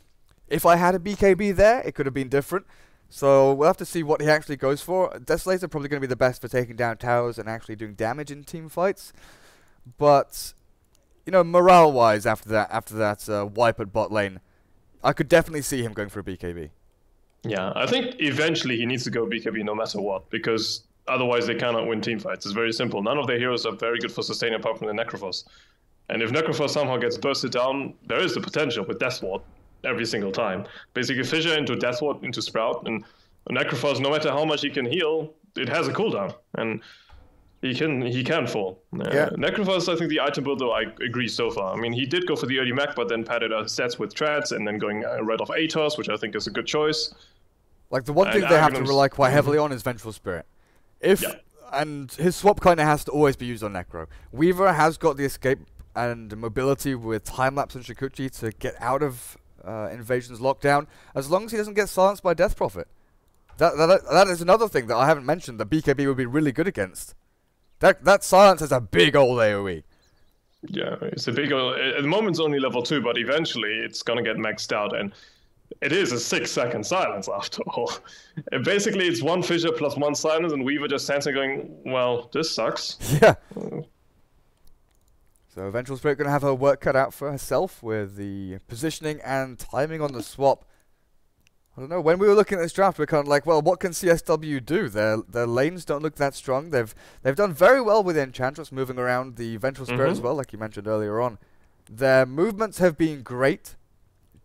If I had a BKB there, it could have been different. So we'll have to see what he actually goes for. Desolator probably going to be the best for taking down towers and actually doing damage in team fights. But you know, morale-wise, after that, after that uh, wipe at bot lane, I could definitely see him going for a BKB. Yeah, I think eventually he needs to go BKB no matter what, because otherwise they cannot win team fights. It's very simple. None of their heroes are very good for sustaining apart from the Necrophos. And if Necrophos somehow gets bursted down, there is the potential with Death Ward every single time. Basically, Fissure into Death Ward into Sprout, and Necrophos, no matter how much he can heal, it has a cooldown. And he can he can fall. Uh, Yeah. Necrophos, I think the item builder, I agree so far. I mean, he did go for the early mech, but then padded out stats with Treads and then going uh, right off Atos, which I think is a good choice. Like the one And thing they have to rely quite heavily on is Vengeful Spirit. If Yeah. and his swap kind of has to always be used on Necro. Weaver has got the escape and mobility with time lapse and Shukuchi to get out of uh, Invasion's lockdown, as long as he doesn't get silenced by Death Prophet. That, that that is another thing that I haven't mentioned that BKB would be really good against. That that silence is a big old. AOE. Yeah, it's a big. uh, At the moment, it's only level two, but eventually it's gonna get maxed out, and it is a six-second silence after all. Basically, it's one fissure plus one silence, and Weaver just stands there going, "Well, this sucks." Yeah. So Vengeful Spirit going to have her work cut out for herself with the positioning and timing on the swap. I don't know. When we were looking at this draft, we are kind of like, well, what can CSW do? Their their lanes don't look that strong. They've they've done very well with Enchantress moving around the Vengeful Spirit as Mhm. well, like you mentioned earlier on. Their movements have been great.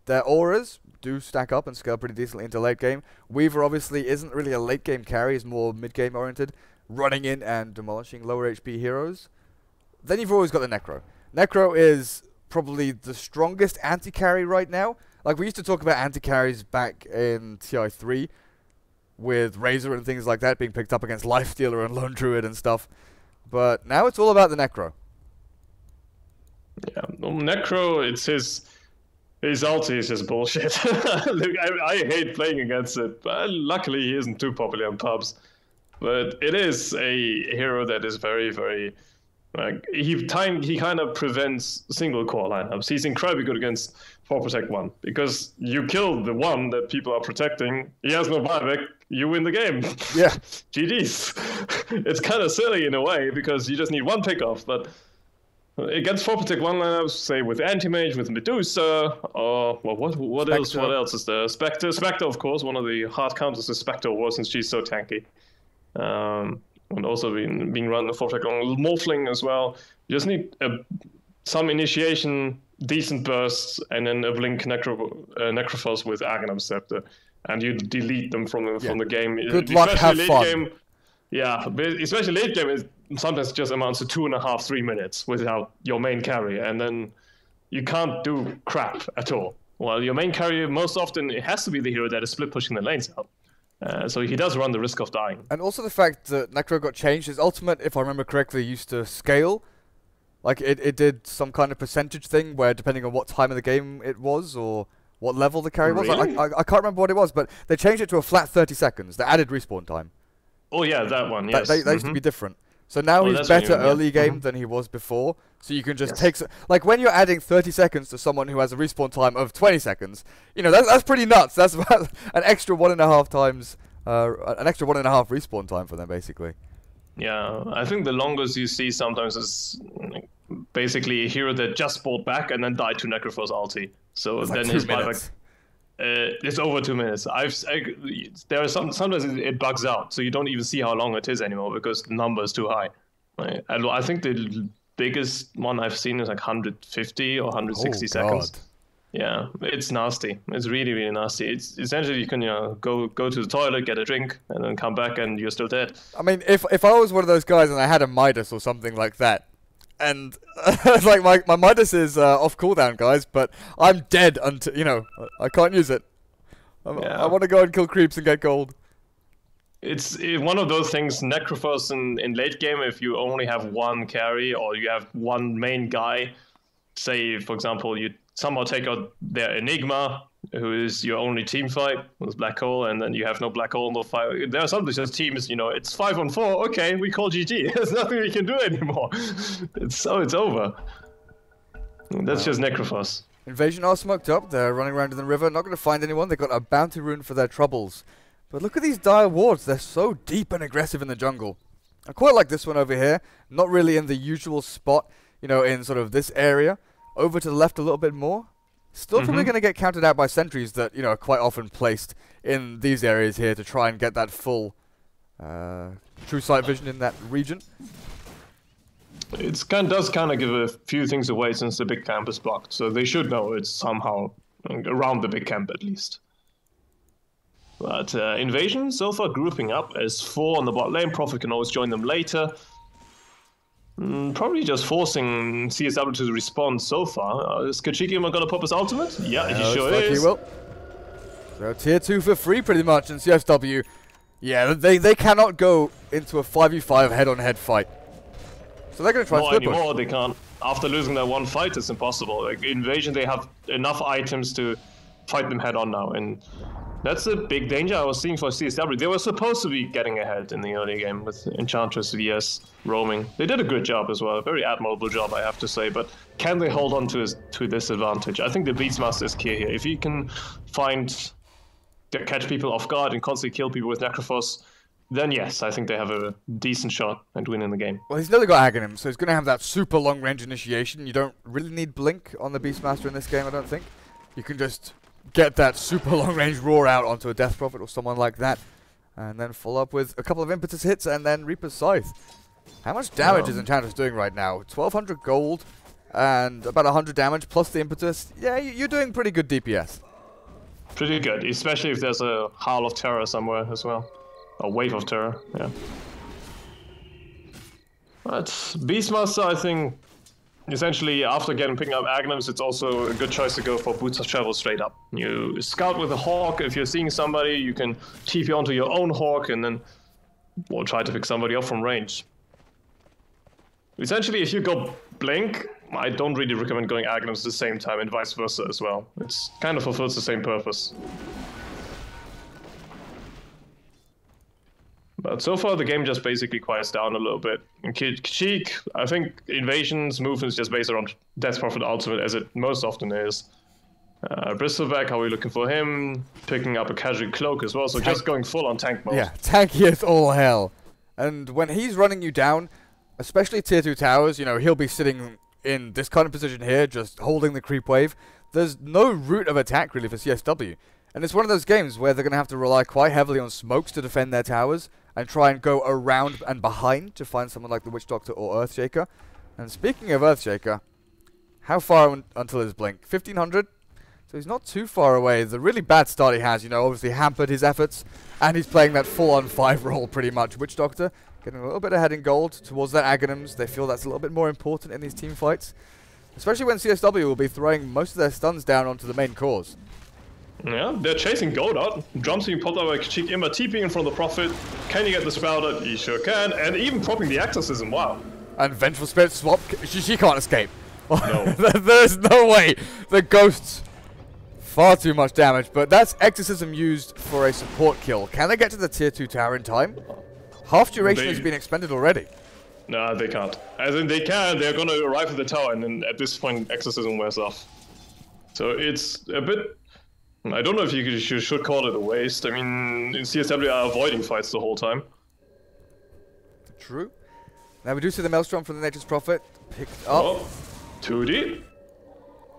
Their auras do stack up and scale pretty decently into late game. Weaver obviously isn't really a late game carry; he's more mid game oriented, running in and demolishing lower HP heroes. Then you've always got the Necro. Necro is probably the strongest anti carry right now. Like we used to talk about anti carries back in TI3 with Razor and things like that being picked up against Life Stealer and Lone Druid and stuff. But now it's all about the Necro. Yeah, well, Necro, it's his his ulti is just bullshit. Look, I, I hate playing against it, but luckily he isn't too popular in pubs. But it is a hero that is very, very like he time he kind of prevents single core lineups. He's incredibly good against four protect one because you kill the one that people are protecting. He has no buyback. You win the game. Yeah. GG's. it's kind of silly in a way because you just need one pickoff, but against four protect one lineups, say with anti-mage, with Medusa, or well, what what else? What else is there? Spectre, Spectre, of course. One of the hard counters is Spectre War since she's so tanky, um, and also being being run the four protect one. Morphling as well. You just need a, some initiation, decent bursts, and then a blink necro, uh, necrophos with Aghanim Scepter, and you delete them from the from the game. Good luck, have late fun. Game, yeah, especially late game, it sometimes just amounts to two and a half, three minutes without your main carry, and then you can't do crap at all. Well, your main carry most often it has to be the hero that is split pushing the lanes out. Uh, so he does run the risk of dying. And also the fact that Necro got changed. His ultimate, if I remember correctly, used to scale. Like it, it did some kind of percentage thing where depending on what time of the game it was or what level the carry was. Really? I, I, I can't remember what it was, but they changed it to a flat 30 seconds. They added respawn time. Oh yeah, that one. That- Yes. they, they used to be different. So now Oh, he's that's what you better mean, yeah. early game Mhm. than he was before. So you can just Yes. take s like when you're adding 30 seconds to someone who has a respawn time of 20 seconds. You know that, that's pretty nuts. That's about an extra one and a half times, uh, an extra one and a half respawn time for them basically. Yeah, I think the longest you see sometimes is basically a hero that just bought back and then died to Necrophos ulti. So It's then two his buyback. Uh, it's over two minutes. I've I, there are some sometimes it, bugs out, so you don't even see how long it is anymore because the number is too high. Right? And I think the biggest one I've seen is like 150 or 160 Oh, seconds. God. Yeah, it's nasty. It's really really nasty. It's essentially you can you know go go to the toilet, get a drink, and then come back and you're still dead. I mean, if if I was one of those guys and I had a Midas or something like that, and like my my Midas is uh, off cooldown, guys, but I'm dead until you know I I can't use it. Yeah. I want to go and kill creeps and get gold. It's one of those things, Necrophos in, in late game, if you only have one carry or you have one main guy, say, for example, you somehow take out their Enigma, who is your only team fight with Black Hole, and then you have no Black Hole, no fight. There are some just teams, you know, it's five on four, okay, we call GG. There's nothing we can do anymore. It's so it's over. That's just Necrophos. Invasion are smoked up. They're running around in the river, not going to find anyone. They've got a bounty rune for their troubles. But look at these dire wards. They're so deep and aggressive in the jungle. I quite like this one over here. Not really in the usual spot, you know, in sort of this area. Over to the left a little bit more. Still probably Mhm. going to get counted out by sentries that, you know, are quite often placed in these areas here to try and get that full uh, true sight vision in that region. It kind does kind of give a few things away since the big camp is blocked, so they should know it's somehow around the big camp at least. But uh, invasion so far grouping up as four on the bot lane. Prophet can always join them later. Mm, probably just forcing CSW to respond so far. Uh, is KecikImba gonna pop his ultimate? Yeah, he sure like is. he will. So tier 2 for free pretty much, and CSW, yeah, they, they cannot go into a 5v5 head-on-head fight. So they're going to try Not push. anymore, they can't. After losing that one fight, it's impossible. Like Invasion, they have enough items to fight them head on now, and that's a big danger I was seeing for CSW. They were supposed to be getting ahead in the early game with Enchantress VS roaming. They did a good job as well, a very admirable job, I have to say. But can they hold on to his, to this advantage? I think the Beastmaster is key here. If he can find catch people off guard and constantly kill people with Necrophos, then yes, I think they have a decent shot at winning the game. Well, he's nearly got Aghanim, so he's going to have that super long range initiation. You don't really need Blink on the Beastmaster in this game, I don't think. You can just get that super long range roar out onto a Death Prophet or someone like that, and then follow up with a couple of impetus hits and then Reaper's Scythe. How much damage is um. Enchantress doing right now? 1200 gold and about 100 damage plus the impetus. Yeah, you're doing pretty good DPS. Pretty good, especially if there's a Howl of Terror somewhere as well. A Wave of Terror, yeah. But Beastmaster, I think, essentially after getting picking up Aghanims, it's also a good choice to go for Boots of Travel straight up. You scout with a Hawk, if you're seeing somebody, you can TP onto your own Hawk and then we'll try to pick somebody up from range. Essentially, if you go Blink, I don't really recommend going Aghanims at the same time and vice versa as well. It's kind of fulfills the same purpose. But so far, the game just basically quiets down a little bit. In Cheek, I think Invasion's movement is just based around Death Prophet Ultimate, as it most often is. Uh, Bristleback, how are we looking for him? Picking up a casual cloak as well, so tank. just going full on tank mode. Yeah, tanky as all hell. And when he's running you down, especially tier 2 towers, you know, he'll be sitting in this kind of position here, just holding the creep wave. There's no route of attack really for CSW. And it's one of those games where they're going to have to rely quite heavily on smokes to defend their towers and try and go around and behind to find someone like the Witch Doctor or Earthshaker. And speaking of Earthshaker, how far un until his blink? 1500? So he's not too far away. The really bad start he has, you know, obviously hampered his efforts. And he's playing that full-on 5 role pretty much. Witch Doctor getting a little bit ahead in gold towards that Aghanims. They feel that's a little bit more important in these team fights. Especially when CSW will be throwing most of their stuns down onto the main cores. Yeah, they're chasing gold out. Drums being popped out by KecikImba, TPing in front of the Prophet. Can you get the spell out? You sure can. And even propping the Exorcism, wow. And Vengeful Spirit swap, she, she can't escape. No. There's no way. The ghosts, far too much damage. But that's Exorcism used for a support kill. Can they get to the tier 2 tower in time? Half duration they, has been expended already. No, they can't. As in, they can. They're going to arrive at the tower, and then at this point, Exorcism wears off. So it's a bit I don't know if you, you should call it a waste. I mean, in CSW are avoiding fights the whole time. True. Now we do see the Maelstrom from the Nature's Prophet picked up. Oh, 2D.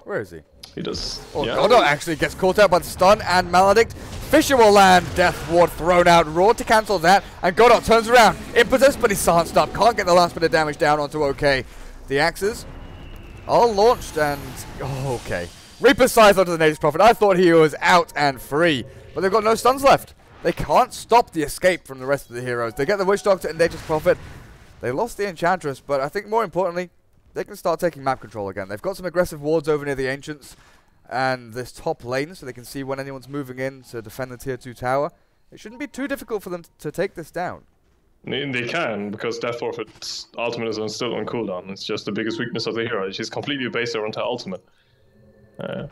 Where is he? He does. Oh, yeah. Oh, Godot actually gets caught out by the stun and Maledict. Fissure will land. Death Ward thrown out. Roar to cancel that. And Godot turns around. Impetus, but he's silenced up. Can't get the last bit of damage down onto OK. The axes are launched and... Oh, okay. Reaper Scythe onto the Nature's Prophet. I thought he was out and free, but they've got no stuns left. They can't stop the escape from the rest of the heroes. They get the Witch Doctor and Nature's Prophet. They lost the Enchantress, but I think more importantly, they can start taking map control again. They've got some aggressive wards over near the Ancients and this top lane, so they can see when anyone's moving in to defend the tier 2 tower. It shouldn't be too difficult for them to take this down. They can, because Death Prophet's ultimate is still on cooldown. It's just the biggest weakness of the hero. She's completely based around her ultimate. Uh,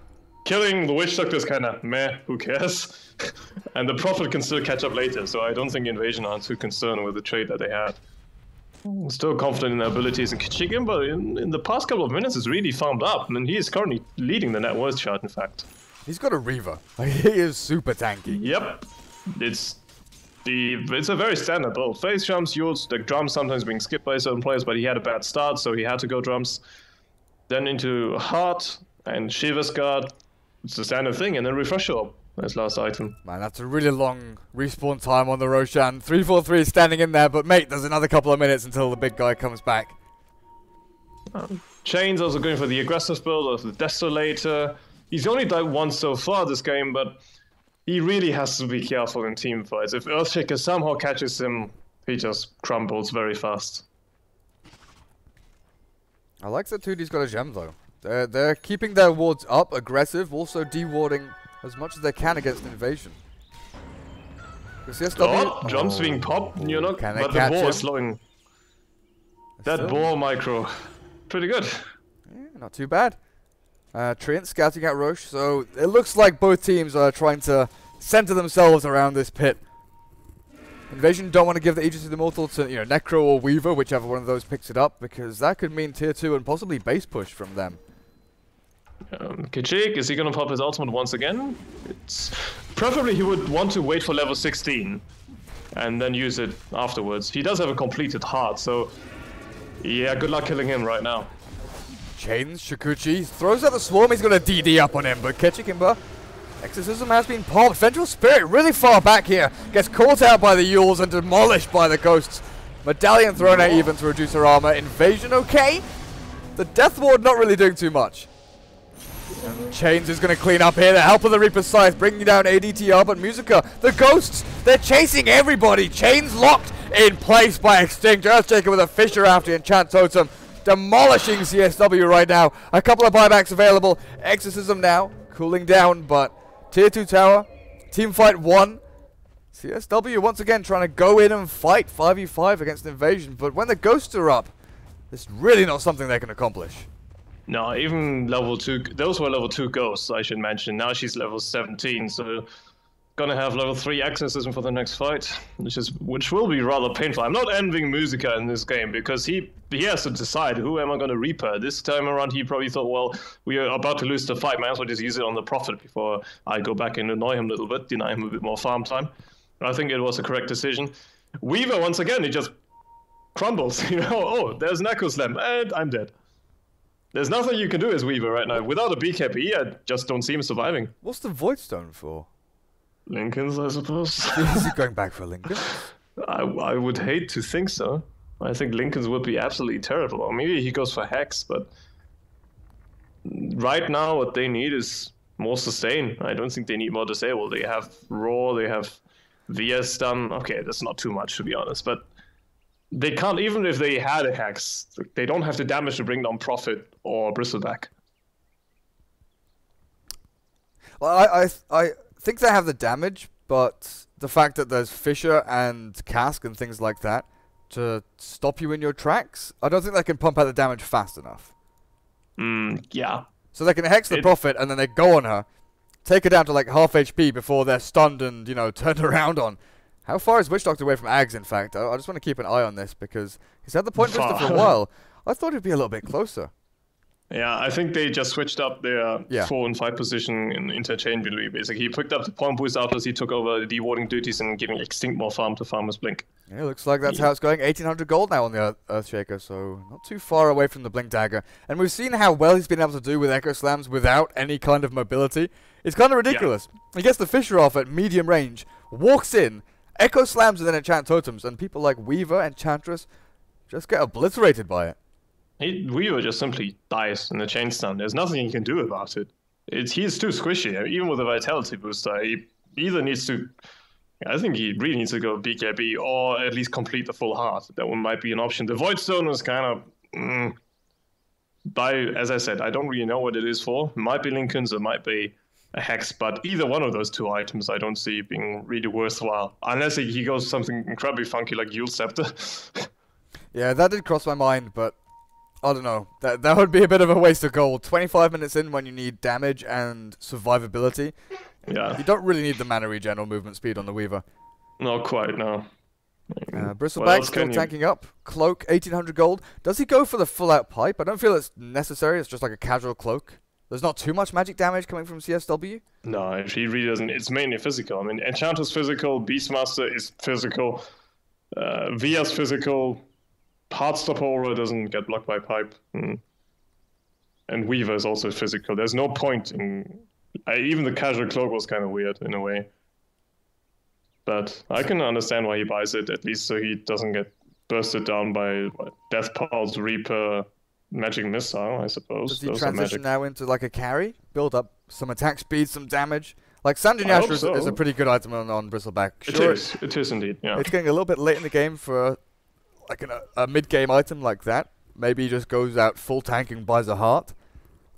killing the Witch Doctor is kind of meh, who cares? and the Prophet can still catch up later, so I don't think Invasion are too concerned with the trade that they had. I'm still confident in their abilities in Kichikin, but in, in the past couple of minutes, it's really farmed up. Mean, he is currently leading the net worth chart, in fact. He's got a Reaver. he is super tanky. Yep. It's the it's a very standard build. Phase jumps, yours the drums sometimes being skipped by certain players, but he had a bad start, so he had to go drums. Then into Heart, and Shiva's Guard, it's the standard thing, and then Refresh Orb as last item. Man, that's a really long respawn time on the Roshan. 343 is standing in there, but mate, there's another couple of minutes until the big guy comes back. Um, Chain's also going for the aggressive build of the Desolator. He's only died once so far this game, but he really has to be careful in team fights. If Earthshaker somehow catches him, he just crumbles very fast. I like that 2D's got a gem though. They're, they're keeping their wards up, aggressive, also dewarding as much as they can against invasion. The CSW Oh, jump swing pop, you know, Can they but the catch boar is slowing. That Still- boar micro, pretty good. Yeah, not too bad. Uh, Trent scouting out Roche, so it looks like both teams are trying to center themselves around this pit. Invasion don't want to give the Aegis of the Immortal to you know Necro or Weaver, whichever one of those picks it up, because that could mean tier two and possibly base push from them. Um, is he gonna pop his ultimate once again? It's preferably he would want to wait for level 16 and then use it afterwards. He does have a completed heart, so yeah, good luck killing him right now. Chains, Shukuchi throws out the swarm, he's gonna DD up on him, but KecikImba, Exorcism has been popped. Vengeful Spirit really far back here, gets caught out by the Euls and demolished by the Ghosts. Medallion thrown out even to reduce her armor. Invasion okay? The Death Ward not really doing too much. Chains is going to clean up here. The help of the Reaper's Scythe bringing down ADTR, but Musica, the Ghosts, they're chasing everybody. Chains locked in place by Extinct. Earthshaker with a Fissure after Enchant Totem. Demolishing CSW right now. A couple of buybacks available. Exorcism now, cooling down, but Tier 2 tower, team fight 1. CSW once again trying to go in and fight 5v5 against Invasion, but when the Ghosts are up, it's really not something they can accomplish. No, even level 2, those were level 2 ghosts, I should mention. Now she's level 17, so gonna have level 3 exorcism for the next fight, which is which will be rather painful. I'm not envying Musica in this game because he he has to decide who am I gonna reaper. This time around he probably thought, well, we are about to lose the fight, might as well just use it on the prophet before I go back and annoy him a little bit, deny him a bit more farm time. I think it was a correct decision. Weaver once again he just crumbles, you know, oh, there's an echo slam, and I'm dead. There's nothing you can do as Weaver right now. Without a BKB, I just don't see him surviving. What's the Void Stone for? Linken's, I suppose. Is he going back for Lincoln? I, I would hate to think so. I think Linken's would be absolutely terrible. Or maybe he goes for Hex, but right now what they need is more sustain. I don't think they need more disable. They have Roar, they have VS stun. Okay, that's not too much to be honest, but they can't, even if they had a Hex, they don't have the damage to bring down Prophet or Bristleback. Well, I, I, I think they have the damage, but the fact that there's Fissure and Cask and things like that to stop you in your tracks, I don't think they can pump out the damage fast enough. Mm, yeah, So they can hex the It- Prophet and then they go on her, take her down to like half HP before they're stunned and, you know, turned around on. How far is Witch Doctor away from Ags, in fact? I, I just want to keep an eye on this because he's had the point for a while. I thought he'd be a little bit closer. Yeah, I think they just switched up their Yeah. four and five position in interchangeably. Basically, he picked up the point boost after he took over the dewarding duties and giving extinct more farm to Farmer's Blink. Yeah, looks like that's how it's going. 1800 gold now on the Earth- Earthshaker, so not too far away from the Blink Dagger. And we've seen how well he's been able to do with Echo Slams without any kind of mobility. It's kind of ridiculous. He gets the Fissure off at medium range, walks in, Echo Slams and then enchant totems, and people like Weaver and Chantress just get obliterated by it. He, Weaver just simply dies in the chain stun. There's nothing he can do about it. It's, he's too squishy. Even with a vitality booster, he either needs to. I think he really needs to go BKB or at least complete the full heart. That one might be an option. The Void Stone was kind of. Mm, by as I said, I don't really know what it is for. It might be Linken's, it might be a hex, but either one of those two items I don't see being really worthwhile. Unless he, he goes something incredibly funky like Eul Scepter. Yeah, that did cross my mind, but I don't know. That that would be a bit of a waste of gold. 25 minutes in when you need damage and survivability. yeah, You don't really need the mana regen or movement speed on the Weaver. not quite, no. Uh, What Bristleback still can you- tanking up. Cloak, 1800 gold. Does he go for the full out pipe? I don't feel it's necessary. It's just like a casual cloak. There's not too much magic damage coming from CSW. No, he really doesn't. It's mainly physical. I mean, Enchanter's physical, Beastmaster is physical, uh, Via's physical, Heartstopper Aura doesn't get blocked by pipe, mm. and Weaver is also physical. There's no point in. I, even the casual cloak was kind of weird in a way. But I can understand why he buys it, at least so he doesn't get bursted down by Death Pulse, Reaper, Magic Missile, I suppose. Does he Those transition now into like a carry? Build up some attack speed, some damage? Like Sanjay I hope is, is a pretty good item on, on Bristleback. It Sure, is. It is indeed. Yeah. it's getting a little bit late in the game for like an, a, a mid game item like that. maybe he just goes out full tanking, buys a heart.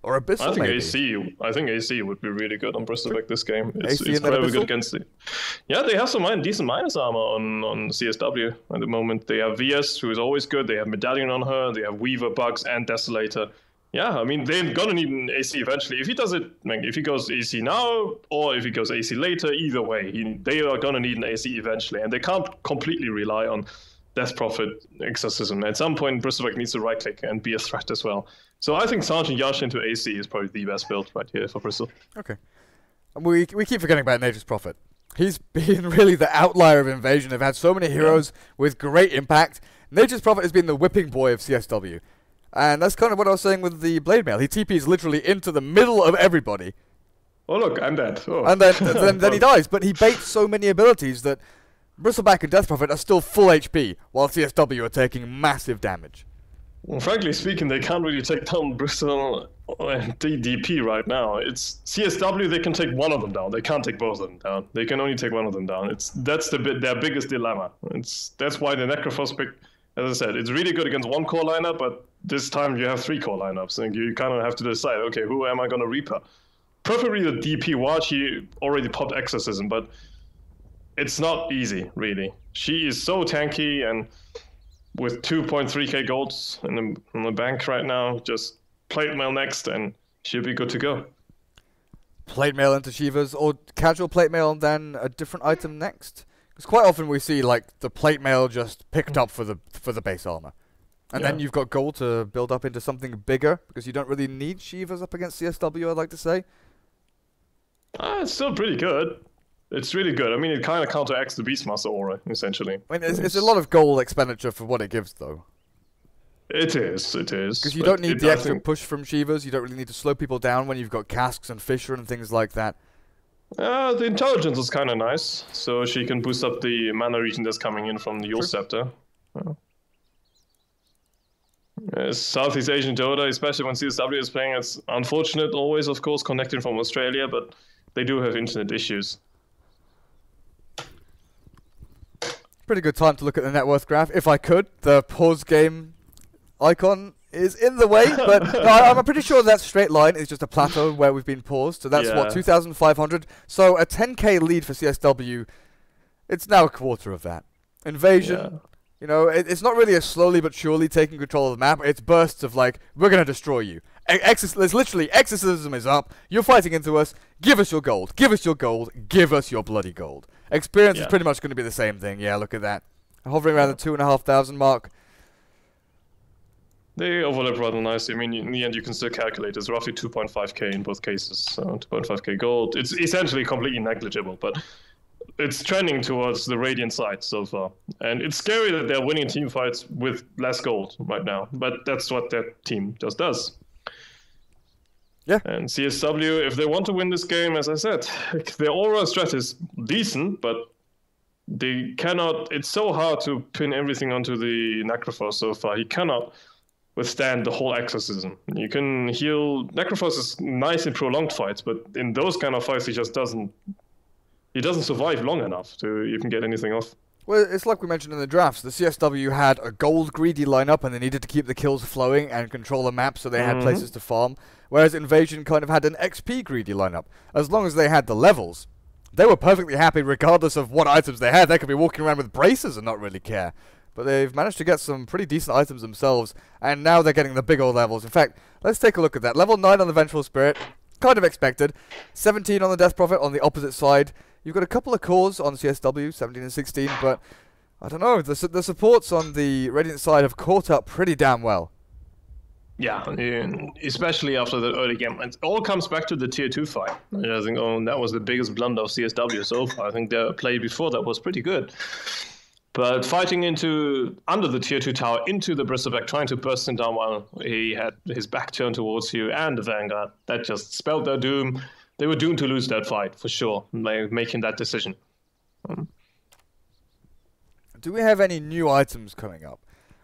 Or Abyssal, I think maybe. AC. I think AC would be really good on Bristleback this game. It's, AC it's very Abyssal? good against it. Yeah, they have some decent minus armor on, on CSW at the moment. They have VS, who is always good. They have Medallion on her. They have Weaver, Bugs, and Desolator. Yeah, I mean they're gonna need an AC eventually. If he does it, like if he goes AC now or if he goes AC later, either way, he, they are gonna need an AC eventually, and they can't completely rely on Death Prophet exorcism. At some point, Bristleback needs to right click and be a threat as well. So I think Sange and Yasha into AC is probably the best build right here for Bristol. Okay. And we, we keep forgetting about Nature's Prophet. He's been really the outlier of Invasion. They've had so many heroes with great impact. Nature's Prophet has been the whipping boy of CSW. And that's kind of what I was saying with the Blade Mail. He TPs literally into the middle of everybody. Oh look, I'm dead. Oh. And then, then, then he dies. But he baits so many abilities that Bristleback and Death Prophet are still full HP, while CSW are taking massive damage. Well, frankly speaking, they can't really take down Bristol and DDP right now. It's CSW. They can take one of them down. They can't take both of them down. They can only take one of them down. It's that's the bit their biggest dilemma. It's that's why the Necrophos pick, as I said, it's really good against one core lineup, but this time you have three core lineups, and you kind of have to decide, okay, who am I going to Reaper? Preferably the DP watch. He already popped Exorcism, but it's not easy, really. She is so tanky and with 2.3k golds in the, in the bank right now, just plate mail next and she'll be good to go. Plate mail into Shivas, or casual plate mail and then a different item next? Because quite often we see like the plate mail just picked up for the for the base armor, and then you've got gold to build up into something bigger because you don't really need Shivas up against CSW. I'd like to say. Ah, it's still pretty good. It's really good. I mean, it kind of counteracts the Beastmaster aura, essentially. I mean, it's, it's a lot of gold expenditure for what it gives, though. It is, it is. Because you don't need the extra think- push from Shivas. You don't really need to slow people down when you've got casks and Fisher and things like that. Uh, the intelligence is kind of nice, so she can boost up the mana regen that's coming in from the Eul Scepter. Yeah. Uh, Southeast Asian Dota, especially when CSW is playing, it's unfortunate always, of course, connecting from Australia, but they do have internet issues. Pretty good time to look at the net worth graph. If I could, the pause game icon is in the way, but no, I- I'm pretty sure that straight line is just a plateau where we've been paused. So that's what 2,500. So a 10k lead for CSW. It's now a quarter of that. Invasion. Yeah. You know, it, it's not really a slowly but surely taking control of the map. It's bursts of like, we're gonna destroy you. Exorc- there's literally exorcism is up. You're fighting into us. Give us your gold. Give us your gold. Give us your bloody gold. Experience is pretty much going to be the same thing. Yeah, look at that. Hovering around the two and a half thousand mark. They overlap rather nicely. I mean, in the end, you can still calculate. It's roughly 2.5k in both cases. So 2.5k gold. It's essentially completely negligible, but it's trending towards the Radiant side so far. And it's scary that they're winning team fights with less gold right now, but that's what that team just does. Yeah. And CSW, if they want to win this game, as I said, their aura strat is decent, but they cannot. It's so hard to pin everything onto the Necrophos so far. He cannot withstand the whole exorcism. You can heal. Necrophos is nice in prolonged fights, but in those kind of fights, he just doesn't. He doesn't survive long enough to even get anything off. Well, it's like we mentioned in the drafts. The CSW had a gold greedy lineup, and they needed to keep the kills flowing and control the map, so they had Mhm. places to farm. Whereas Invasion kind of had an XP greedy lineup. As long as they had the levels, they were perfectly happy, regardless of what items they had. They could be walking around with braces and not really care. But they've managed to get some pretty decent items themselves, and now they're getting the big old levels. In fact, let's take a look at that. Level 9 on the Vengeful Spirit, kind of expected. 17 on the Death Prophet on the opposite side. You've got a couple of cores on CSW, 17 and 16, but I don't know. The, su- the supports on the Radiant side have caught up pretty damn well. Yeah, especially after the early game. It all comes back to the tier 2 fight. Hmm. I think, oh, that was the biggest blunder of CSW so far. I think their play before that was pretty good. But fighting into under the tier 2 tower into the Bristleback, trying to burst him down while he had his back turned towards you and the Vanguard, that just spelled their doom. They were doomed to lose that fight for sure, by making that decision. Hmm. Do we have any new items coming up?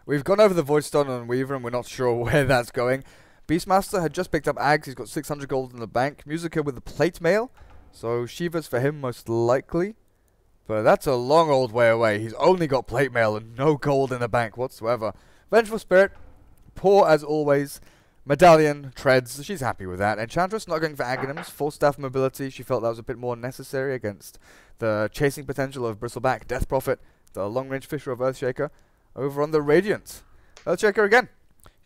We've gone over the Void Stone on Weaver, and we're not sure where that's going. Beastmaster had just picked up Ags. He's got 600 gold in the bank. Musica with the plate mail. So Shiva's for him, most likely. But that's a long old way away. He's only got plate mail and no gold in the bank whatsoever. Vengeful Spirit, poor as always. Medallion, treads, she's happy with that. Enchantress not going for Aghanims, full staff mobility, she felt that was a bit more necessary against the chasing potential of Bristleback, Death Prophet, the long range Fisher of Earthshaker. Over on the Radiant. Earthshaker again.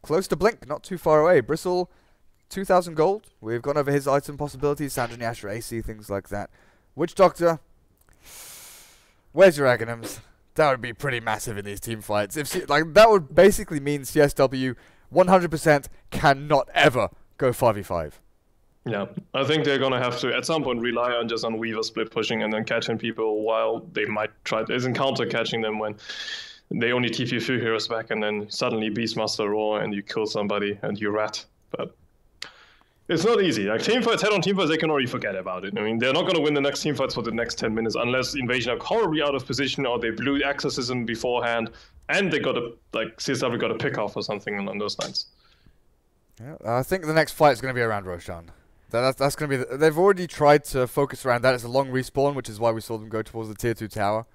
Close to Blink, not too far away. Bristle, 2,000 gold. We've gone over his item possibilities, Sange and Yasha AC, things like that. Witch Doctor. Where's your Aghanims? That would be pretty massive in these team fights. If C like that would basically mean CSW 100% cannot ever go 5v5. Yeah, I think they're gonna have to at some point rely on just on Weaver split pushing and then catching people while they might try. There's encounter catching them when they only TP a few heroes back and then suddenly Beastmaster roar and you kill somebody and you rat. But it's not easy. Like team fights, head on team fights, they can already forget about it. I mean, they're not going to win the next team fights for the next 10 minutes unless Invasion are horribly out of position or they blew Exorcism beforehand and they got a, like, CSW got a pick off or something along those lines. Yeah, I think the next fight is going to be around Roshan. That, that's, that's going to be. The, they've already tried to focus around that. It's a long respawn, which is why we saw them go towards the tier two tower.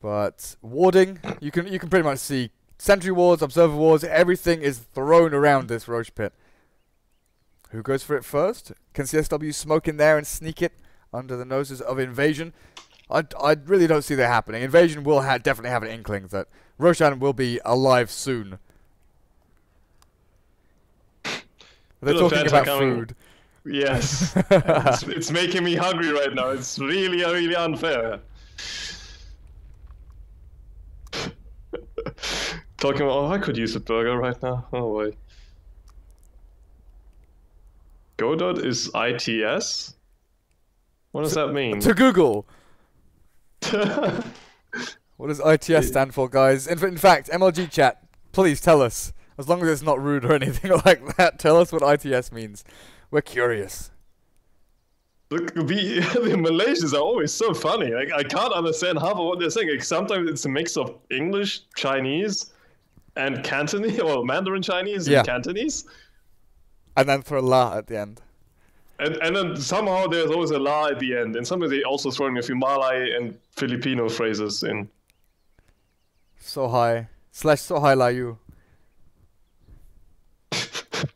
But warding, you can you can pretty much see sentry wards, observer wards, everything is thrown around this Rosh pit. Who goes for it first? Can CSW smoke in there and sneak it under the noses of Invasion? I, I really don't see that happening. Invasion will ha definitely have an inkling that Roshan will be alive soon. They're talking about food. Yes. it's, it's making me hungry right now. It's really, really unfair. Talking about, oh, I could use a burger right now. Oh, wait. Godot is ITS? What does that mean? To Google. what does ITS stand for, guys? In, in fact, MLG chat, please tell us. As long as it's not rude or anything like that, tell us what ITS means. We're curious. Look, the, the Malaysians are always so funny. Like, I can't understand half of what they're saying. Like, sometimes it's a mix of English, Chinese, and Cantonese, or Mandarin Chinese yeah. and Cantonese. And then throw la at the end. And, and then somehow there's always a la at the end. And sometimes they also throw in a few Malay and Filipino phrases in. So high. Slash so high la you.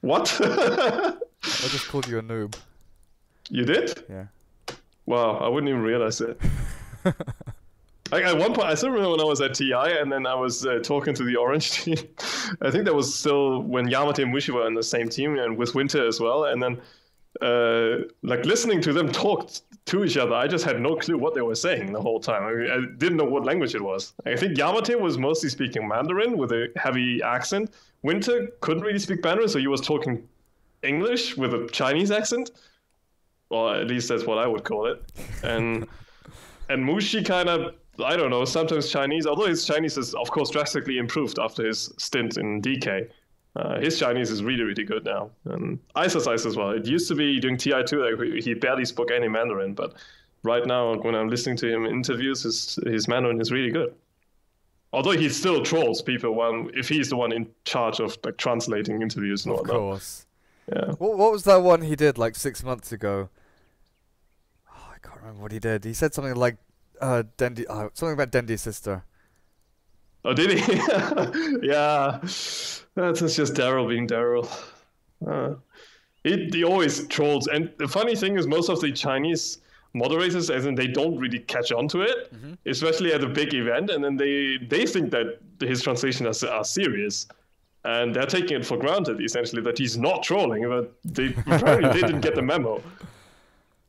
what? I just called you a noob. You did? Yeah. Wow, I wouldn't even realize it. like at one point, I still remember when I was at TI, and then I was uh, talking to the Orange team. I think that was still when Yamate and Mushi were in the same team, and with Winter as well. And then, uh, like listening to them talk to each other, I just had no clue what they were saying the whole time. I, mean, I didn't know what language it was. I think Yamate was mostly speaking Mandarin with a heavy accent. Winter couldn't really speak Mandarin, so he was talking English with a Chinese accent. Well, at least that's what I would call it. And and Mushi kind of I don't know, sometimes Chinese, although his Chinese is of course drastically improved after his stint in DK. Uh, his Chinese is really, really good now. And iceiceice as well. It used to be during TI2 like, he barely spoke any Mandarin, but right now when I'm listening to him in interviews, his, his Mandarin is really good. Although he still trolls people when if he's the one in charge of like translating interviews and whatnot. Of course. Yeah. What, what was that one he did like six months ago? Oh, I can't remember what he did. He said something like uh, Dendi, uh, something about Dendi's sister. Oh, did he? yeah. That's just Daryl being Daryl. Uh, he, he always trolls. And the funny thing is, most of the Chinese moderators, as in they don't really catch on to it, mm-hmm. especially at a big event. And then they, they think that his translations are, are serious and they're taking it for granted essentially that he's not trolling but they apparently they didn't get the memo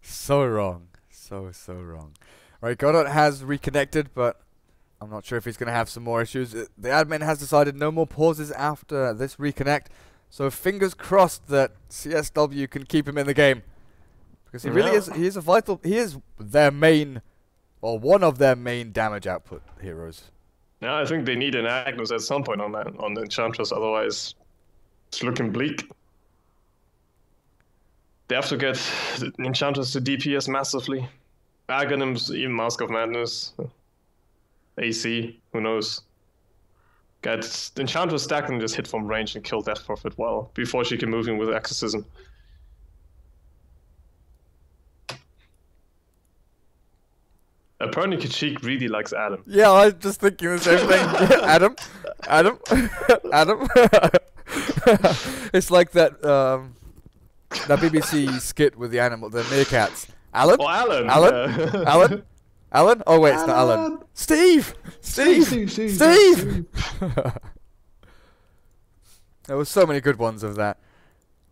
so wrong so so wrong right godot has reconnected but i'm not sure if he's going to have some more issues uh, the admin has decided no more pauses after this reconnect so fingers crossed that csw can keep him in the game because he really is he is a vital he is their main or one of their main damage output heroes yeah, I think they need an Agnus at some point on that on the Enchantress, otherwise it's looking bleak. They have to get the Enchantress to DPS massively. Aghanims, even Mask of Madness. AC, who knows? Get Enchantress stack and just hit from range and kill Death Prophet well before she can move in with Exorcism. Apparently, Kecik really likes Adam. Yeah, I was just thinking the same thing. Adam, Adam, Adam. it's like that um, that BBC skit with the animal, the meerkats. Alan? Oh, Alan. Alan? yeah. Alan? Alan? Oh wait, it's not Alan. Alan. Steve! Steve! Steve, Steve, Steve! Steve. there were so many good ones of that.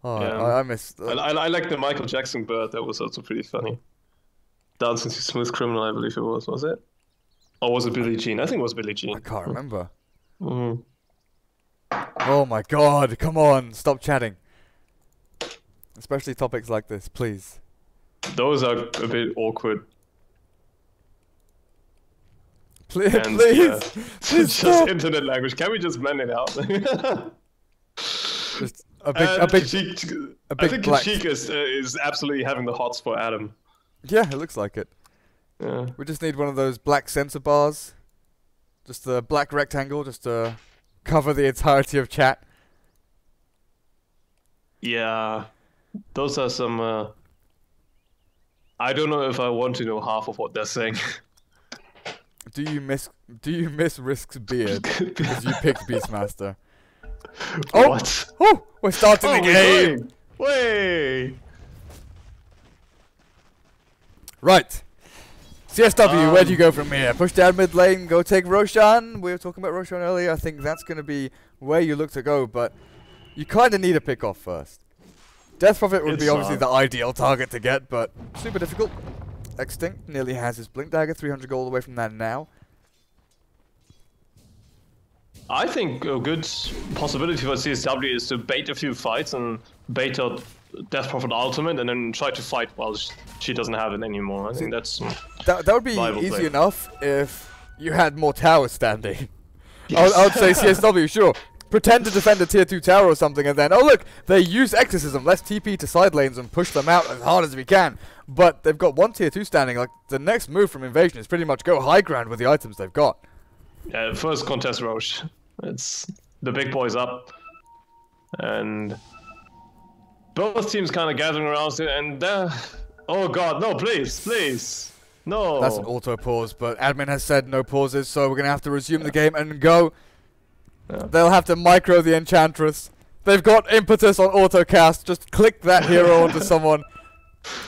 Oh, Yeah. I, I miss. I, I, I like the Michael Jackson bird. That was also pretty funny. Dancing to Smooth Criminal, I believe it was. Was it? Or was it Billie Jean? I think it was Billie Jean. I can't remember. Mhm. Oh my god, come on, stop chatting. Especially topics like this, please. Those are a bit awkward. Please, And, please, uh, please just internet language. Can we just blend it out? Just a big, a big, Kashyyyk- a I big think black- is, uh, is absolutely having the hots for Adam. yeah, it looks like it. Yeah. We just need one of those black sensor bars. Just a black rectangle, just to cover the entirety of chat. Yeah, those are some. Uh, I don't know if I want to know half of what they're saying. Do you miss, do you miss Risk's beard because you picked Beastmaster? Oh! What? Oh, we're starting Oh, the game. Way! Right. CSW, where do you Um, go from here? Push down mid lane, go take Roshan. We were talking about Roshan earlier. I think that's going to be where you look to go, but you kind of need a pick off first. Death Prophet would be obviously uh, the ideal target to get, but super difficult. Extinct nearly has his Blink Dagger, 300 gold away from that now. I think a good possibility for CSW is to bait a few fights and bait out Death Prophet Ultimate and then try to fight while she doesn't have it anymore. I think that's. That, that would be easy play. enough if you had more towers standing. I, would, I would say CSW, sure. Pretend to defend a tier 2 tower or something, and then, oh look, they use Exorcism. Let's TP to side lanes and push them out as hard as we can. But they've got one tier 2 standing. Like, the next move from Invasion is pretty much go high ground with the items they've got. Yeah, first contest Roche. It's the big boys up. And both teams kind of gathering around it and uh, oh god, no, please, please. No. That's an auto pause, but admin has said no pauses, so we're going to have to resume the game and go. Yeah. They'll have to micro the Enchantress. They've got impetus on autocast. Just click that hero onto someone.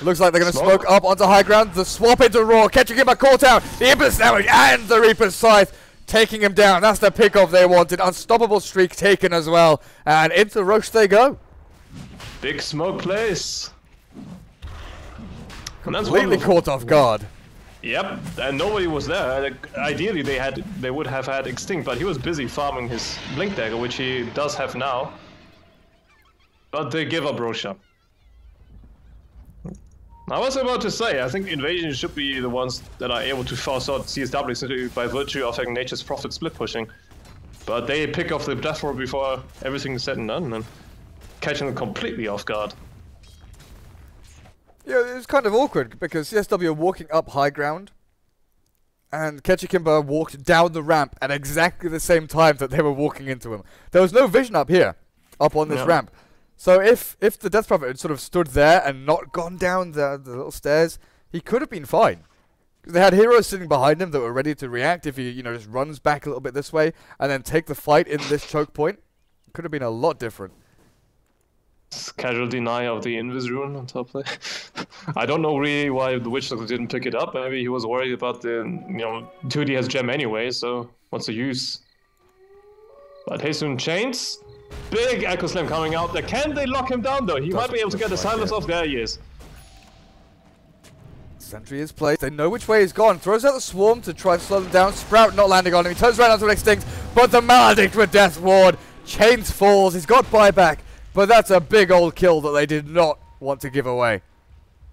Looks like they're going to Smoke. smoke up onto high ground. The swap into Raw, catching him caught out. The impetus damage and the Reaper's Scythe taking him down. That's the pickoff they wanted. Unstoppable streak taken as well. And into Roche they go. Big smoke place. Completely caught off guard. Yep, and nobody was there. Like, Ideally, they had they would have had extinct, but he was busy farming his blink dagger, which he does have now. But they give up Rosha. I was about to say, I think Invasion should be the ones that are able to force out CSW simply by virtue of having Nature's Prophet split pushing. But they pick off the Death Roar before everything is said and done, and catching them completely off guard. Yeah, it was kind of awkward because CSW are walking up high ground, and KecikImba walked down the ramp at exactly the same time that they were walking into him. There was no vision up here, up on this Yeah. ramp. So if if the Death Prophet had sort of stood there and not gone down the, the little stairs, he could have been fine. They had heroes sitting behind him that were ready to react if he, you know, just runs back a little bit this way and then take the fight in this choke point. Could have been a lot different. casual deny of the Invis rune on top there. I don't know really why the Witch Doctor didn't pick it up. Maybe he was worried about the, you know, 2D has gem anyway, so what's the use? But Hasten Chains, big Echo Slam coming out there. Can they lock him down though? He might be able to get the look like silence off. There he is. Sentry is placed. They know which way he's gone. Throws out the swarm to try and slow them down. Sprout not landing on him. He turns around onto an extinct, but the Maledict with Death Ward. Chains falls. He's got buyback, but that's a big old kill that they did not want to give away.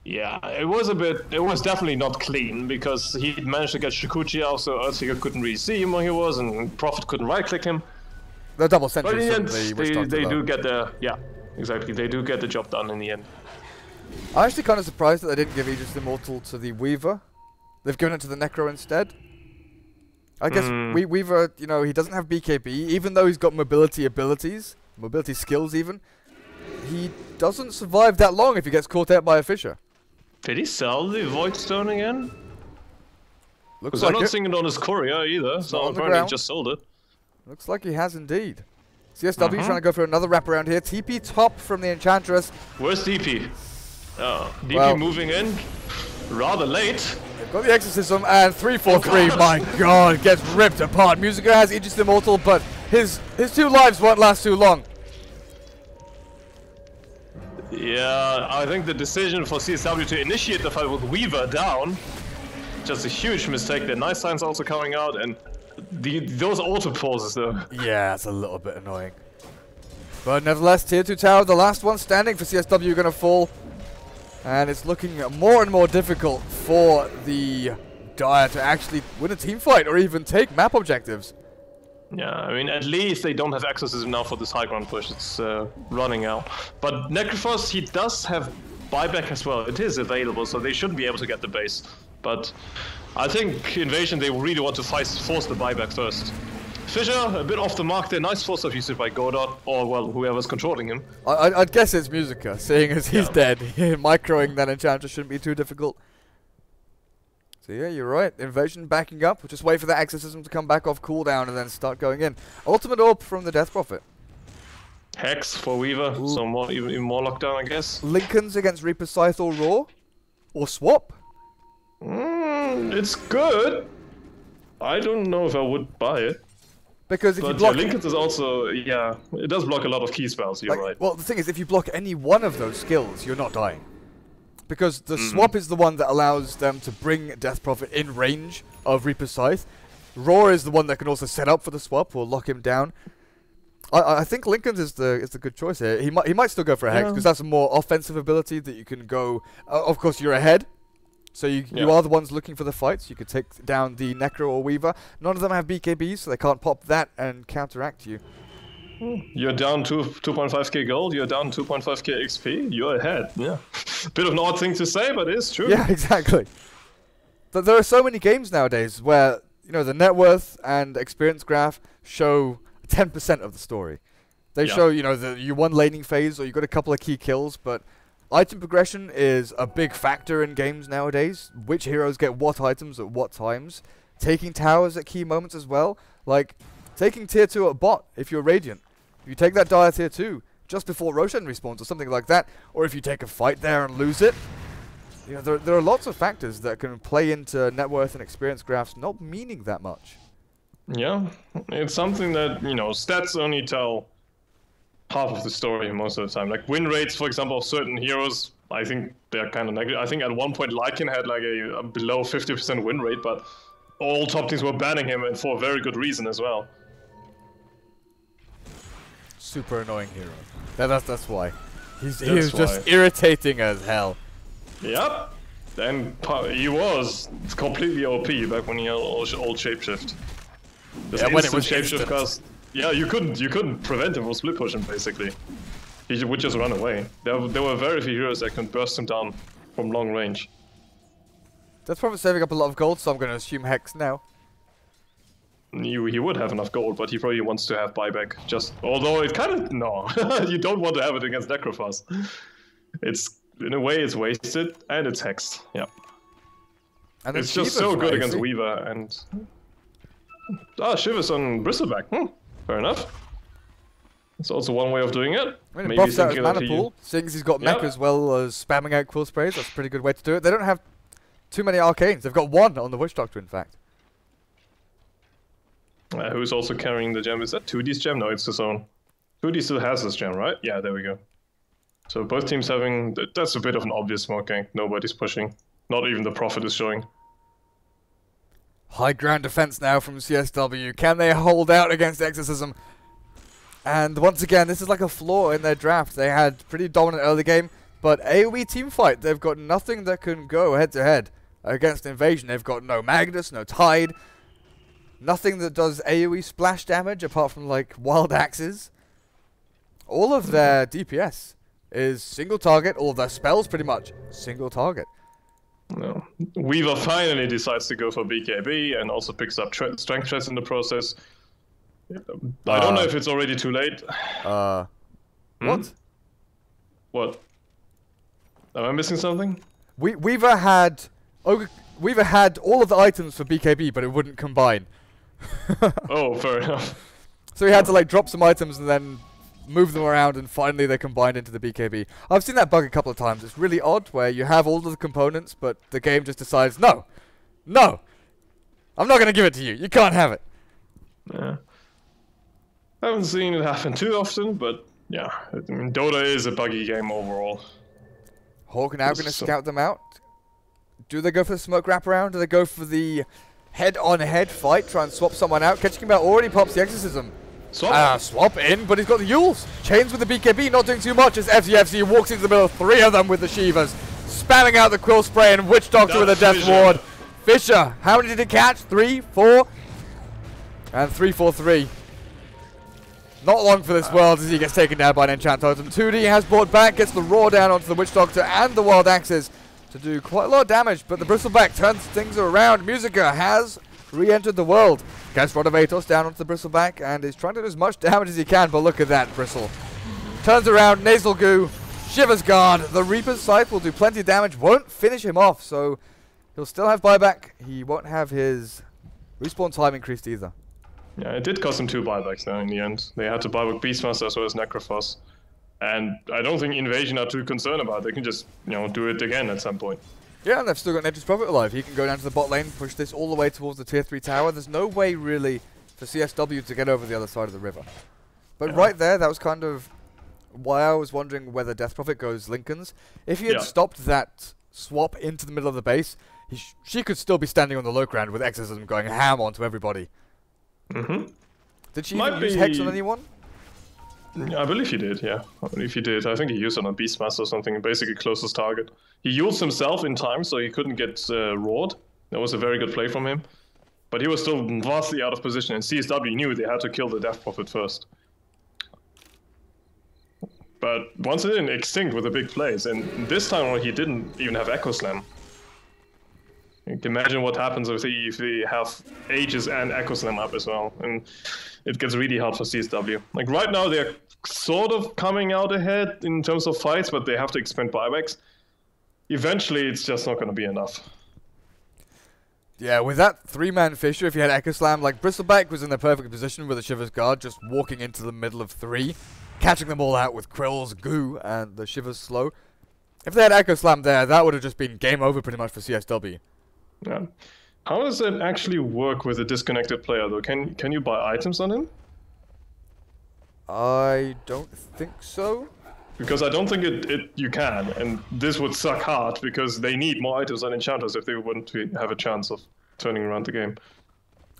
Yeah, it was a bit. It was definitely not clean because he managed to get Shukuchi out, so Earthshaker couldn't really see him where he was, and Prophet couldn't right click him. The double But in the end, from the Witch they, they do get the yeah, exactly. They do get the job done in the end. I'm actually kind of surprised that they didn't give Aegis Immortal to the Weaver. They've given it to the Necro instead. I guess Hmm. we Weaver, you know, he doesn't have BKB, even though he's got mobility abilities, mobility skills even. He doesn't survive that long if he gets caught out by a Fissure. Did he sell the Void Stone again? Looks Because I'm not it. seeing it on his courier either, so on the apparently he just sold it. Looks like he has indeed. CSW Mhm. trying to go for another wraparound here. TP top from the Enchantress. Where's DP? Oh, DP Well- moving in rather late. They've got the Exorcism and 343. Oh, God. My god, gets ripped apart. Musica has Aegis Immortal, but his his two lives won't last too long. Yeah, I think the decision for CSW to initiate the fight with Weaver down, just a huge mistake. The Nice Signs also coming out, and the those auto pauses though. Yeah, it's a little bit annoying. But nevertheless, tier 2 tower, the last one standing for CSW, going to fall. And it's looking more and more difficult for the Dire to actually win a team fight or even take map objectives. Yeah, I mean, at least they don't have exorcism now for this high ground push. It's uh, running out. But Necrophos, he does have buyback as well. It is available, so they shouldn't be able to get the base. But I think Invasion, they really want to fight, force the buyback first. Fissure, a bit off the mark there. Nice force of usage by Godot, or, well, whoever's controlling him. I, I'd, I'd guess it's Musica, seeing as he's Yeah. dead. Microing that Enchantress shouldn't be too difficult. So yeah, you're right. Invasion backing up. We'll just wait for that Exorcism to come back off cooldown and then start going in. Ultimate Orb from the Death Prophet. Hex for Weaver, Ooh. so more, even, even more lockdown, I guess. Linken's against Reaper Scythe or Raw? Or Swap? Mm, it's good. I don't know if I would buy it. Because if you But yeah, block Linken is also, yeah, it does block a lot of key spells, you're Like, right. Well, the thing is, if you block any one of those skills, you're not dying. Because the Mm-hmm. swap is the one that allows them to bring Death Prophet in range of Reaper's Scythe. Roar is the one that can also set up for the swap or lock him down. I, I think Linken's is the is the good choice here. He might he might still go for a hex Yeah. because that's a more offensive ability that you can go. Uh, of course, you're ahead, so you you are the ones looking for the fights. You could take down the Necro or Weaver. None of them have BKBs, so they can't pop that and counteract you. You're down two 2.5k gold, you're down 2.5k XP, you're ahead. Yeah. Bit of an odd thing to say, but it's true. Yeah, exactly. But there are so many games nowadays where you know the net worth and experience graph show 10% of the story. They Yeah. show you know that you won laning phase or you got a couple of key kills, but item progression is a big factor in games nowadays. Which heroes get what items at what times? Taking towers at key moments as well. Like taking tier two at bot if you're radiant. If you take that dire tier two just before Roshan respawns or something like that, or if you take a fight there and lose it, you know, there, there are lots of factors that can play into net worth and experience graphs not meaning that much. Yeah. It's something that, you know, stats only tell half of the story most of the time. Like win rates, for example, of certain heroes, I think they're kind of negative. I think at one point Lycan had like a, a below 50% win rate, but all top teams were banning him and for a very good reason as well. Super annoying hero. That, that's, that's why. He's, he That's just irritating as hell. Yep. And he was completely OP back when he had old, old shapeshift. Yeah, when it was shapeshift cast. Yeah, you couldn't you couldn't prevent him from split pushing basically. He would just run away. There, there were very few heroes that could burst him down from long range. That's probably saving up a lot of gold, so I'm going to assume Hex now. He, he would have enough gold, but he probably wants to have buyback. Just although it kind of no, you don't want to have it against Necrophos. It's in a way it's wasted and it's hexed. Yeah. And It's just Shiva's so good right, against? Weaver and ah Shiva's on Bristleback. Hmm, fair enough. It's also one way of doing it. I mean, Maybe buffs out his thinking that mana pool, seeing he's got mech as well as spamming out quill sprays. That's a pretty good way to do it. They don't have too many arcanes. They've got one on the Witch Doctor, in fact. Uh, who's also carrying the gem? Is that 2D's gem? No, it's his own. 2D still has this gem, right? Yeah, there we go. So both teams having th- that's a bit of an obvious smoking. Nobody's pushing. Not even the Prophet is showing. High ground defense now from CSW. Can they hold out against Exorcism? And once again, this is like a flaw in their draft. They had pretty dominant early game, but AoE team fight, they've got nothing that can go head to head against Invasion. They've got no Magnus, no Tide, nothing that does AoE splash damage apart from like wild axes. All of their DPS is single target, all of their spells pretty much single target. No. Weaver finally decides to go for BKB and also picks up tre- strength checks in the process. I don't know Uh. if it's already too late. Uh, Hmm? what? What? Am I missing something? We Weaver had Ogre, Weaver had all of the items for BKB, but it wouldn't combine. oh, fair enough. So he had to like drop some items and then move them around and finally they combined into the BKB. I've seen that bug a couple of times. It's really odd where you have all of the components but the game just decides, no, no, I'm not going to give it to you. You can't have it. Yeah. I haven't seen it happen too often, but yeah, I mean, Dota is a buggy game overall. Hawk now going to so- scout them out. Do they go for the smoke wraparound? Do they go for the head-on-head fight? Try and swap someone out? Catching him already pops the exorcism. Swap. Ah, swap in, but he's got the Euls. Chains with the BKB, not doing too much as FCFC walks into the middle, of three of them with the Shivas. Spamming out the Quill Spray and Witch Doctor with a Death Fissure. Ward. Fissure, how many did he catch? Three, four, and three, four, three. Not long for this world as he gets taken down by an Enchant Totem. 2D has brought back, gets the Roar down onto the Witch Doctor and the Wild Axes to do quite a lot of damage, but the Bristleback turns things around. Musica has re-entered the world. Gets Rodovatos down onto the Bristleback and is trying to do as much damage as he can, but look at that, Bristle. Turns around, Nasal Goo, Shiva's Guard. The Reaper's Scythe will do plenty of damage, won't finish him off, so he'll still have buyback. He won't have his respawn time increased either. Yeah, it did cost him two buybacks though in the end. They had to buy back Beastmaster as well as Necrophos. And I don't think Invasion are too concerned about it. They can just, you know, do it again at some point. Yeah, and they've still got Nature's Prophet alive. He can go down to the bot lane, push this all the way towards the tier 3 tower. There's no way really for CSW to get over the other side of the river. But Yeah. right there, that was kind of why I was wondering whether Death Prophet goes Linken's. If he had Yeah. stopped that swap into the middle of the base, he sh- she could still be standing on the low ground with Exorcism going ham onto everybody. Mm-hmm. Did she Might even use Hex on anyone? I believe he did, yeah. I believe he did. I think he used it on Beastmaster or something, basically closest target. He used himself in time, so he couldn't get uh, roared. That was a very good play from him. But he was still vastly out of position, and CSW knew they had to kill the Death Prophet first. But once again, extinct with the big plays, and this time he didn't even have Echo Slam. You can imagine what happens if they, if they have Aegis and Echo Slam up as well, and it gets really hard for CSW. Like right now, they're sort of coming out ahead in terms of fights, but they have to expend buybacks. Eventually, it's just not going to be enough. Yeah, with that three-man Fissure, if you had Echo Slam, like Bristleback was in the perfect position with the Shiva's Guard, just walking into the middle of three, catching them all out with Quill's Goo and the Shiva's Slow. If they had Echo Slam there, that would have just been game over pretty much for CSW. Yeah. How does it actually work with a disconnected player, though? Can can you buy items on him? I don't think so. Because I don't think it, it you can, and this would suck hard because they need more items and enchanters if they want to have a chance of turning around the game.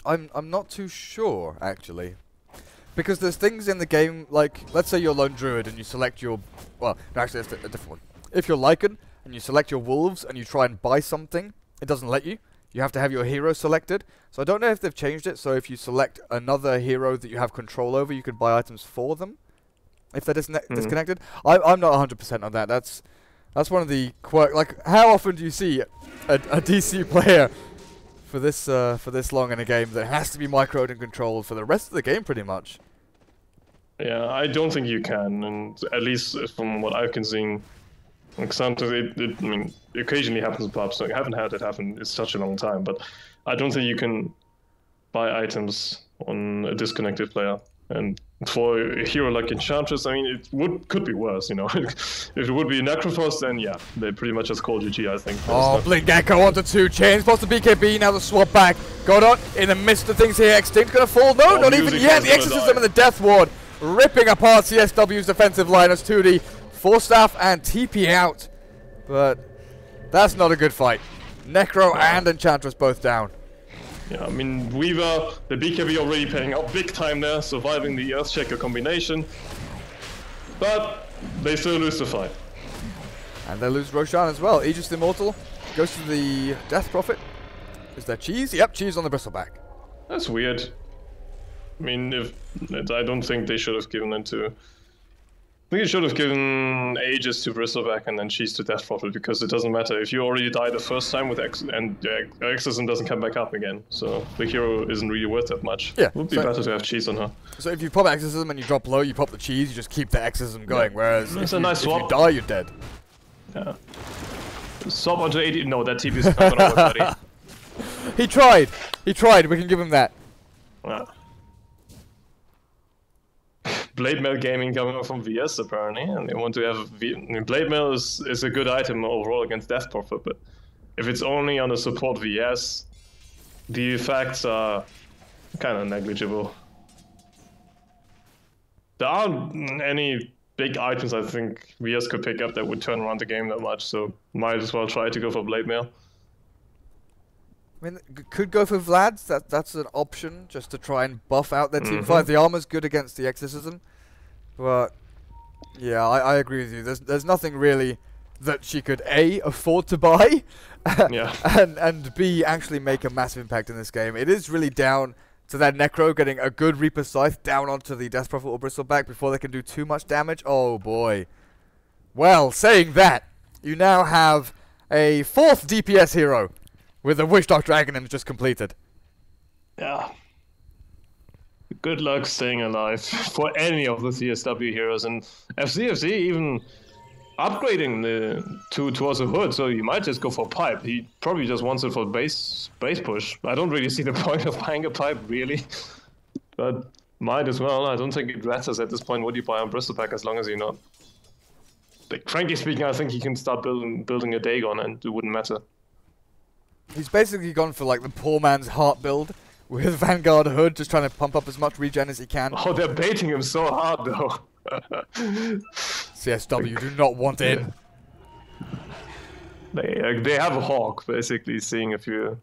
I'm I'm not too sure actually, because there's things in the game like let's say you're lone druid and you select your well actually that's a different one. If you're Lycan and you select your wolves and you try and buy something, it doesn't let you. You have to have your hero selected. So I don't know if they've changed it. So if you select another hero that you have control over, you can buy items for them. If they're disne- Mhm. disconnected, I, I'm not 100% on that. That's that's one of the quirk. Like, how often do you see a, a DC player for this uh, for this long in a game that has to be microed and controlled for the rest of the game, pretty much? Yeah, I don't think you can, and at least from what I've been seeing, like sometimes it, it I mean, occasionally happens in pubs. Like, I haven't had it happen in such a long time, but I don't think you can buy items on a disconnected player. And for a hero like Enchantress, I mean, it would could be worse, you know. if it would be Necrophos, then yeah, they pretty much just called GG, I think. Oh. Blink Echo onto two chains, pops the BKB, now the swap back. Godot in the midst of things here, Extinct gonna fall. No, Oh, not even yet. The Exorcism die. and the Death Ward ripping apart CSW's defensive line as 2D. Force Staff and TP out. But that's not a good fight. Necro and Enchantress both down. Yeah, I mean, Weaver, the BKB already paying out big time there, surviving the Earthshaker combination. But they still lose the fight. And they lose Roshan as well. Aegis Immortal goes to the Death Prophet. Is there cheese? Yep, cheese on the bristleback. That's weird. I mean, if I don't think they should have given it to. I think they should have given Aegis to Bristleback and then Cheese to Death Prophet because it doesn't matter if you already die the first time with Ex and uh, Exorcism doesn't come back up again. So the hero isn't really worth that much. Yeah, it would be so- better to have Cheese on her. So if you pop Exorcism and you drop low, you pop the cheese, you just keep the Exorcism going. Whereas It's if, a you, nice if you die, you're dead. Yeah. Swap onto 80. No, that TP is not gonna work, buddy. He tried. He tried. We can give him that. Yeah. Blade mail gaming coming from VS apparently, and they want to have v- I mean, blade mail is, is a good item overall against Death Prophet, but if it's only on a support VS, the effects are kind of negligible. There aren't any big items I think VS could pick up that would turn around the game that much, so might as well try to go for blade mail. I mean, could go for Vlad's. That that's an option just to try and buff out their team Mhm. fight. The armor's good against the exorcism, but yeah, I, I agree with you. There's there's nothing really that she could a afford to buy, Yeah. and and b actually make a massive impact in this game. It is really down to that Necro getting a good Reaper Scythe down onto the Death Prophet or Bristleback before they can do too much damage. Oh boy. Well, saying that, you now have a fourth DPS hero with the Witchdog Dragon and just completed. Yeah. Good luck staying alive for any of the CSW heroes, and FCFC even upgrading the to towards a hood, so you might just go for pipe. He probably just wants it for base base push. I don't really see the point of buying a pipe really, but might as well. I don't think it matters at this point what you buy on Bristleback as long as you're not. Like, frankly speaking, I think you can start building building a Dagon, and it wouldn't matter. He's basically gone for like the poor man's heart build with Vanguard Hood, just trying to pump up as much regen as he can. Oh, they're baiting him so hard though. CSW do not want in. They uh, they have a hawk basically seeing a few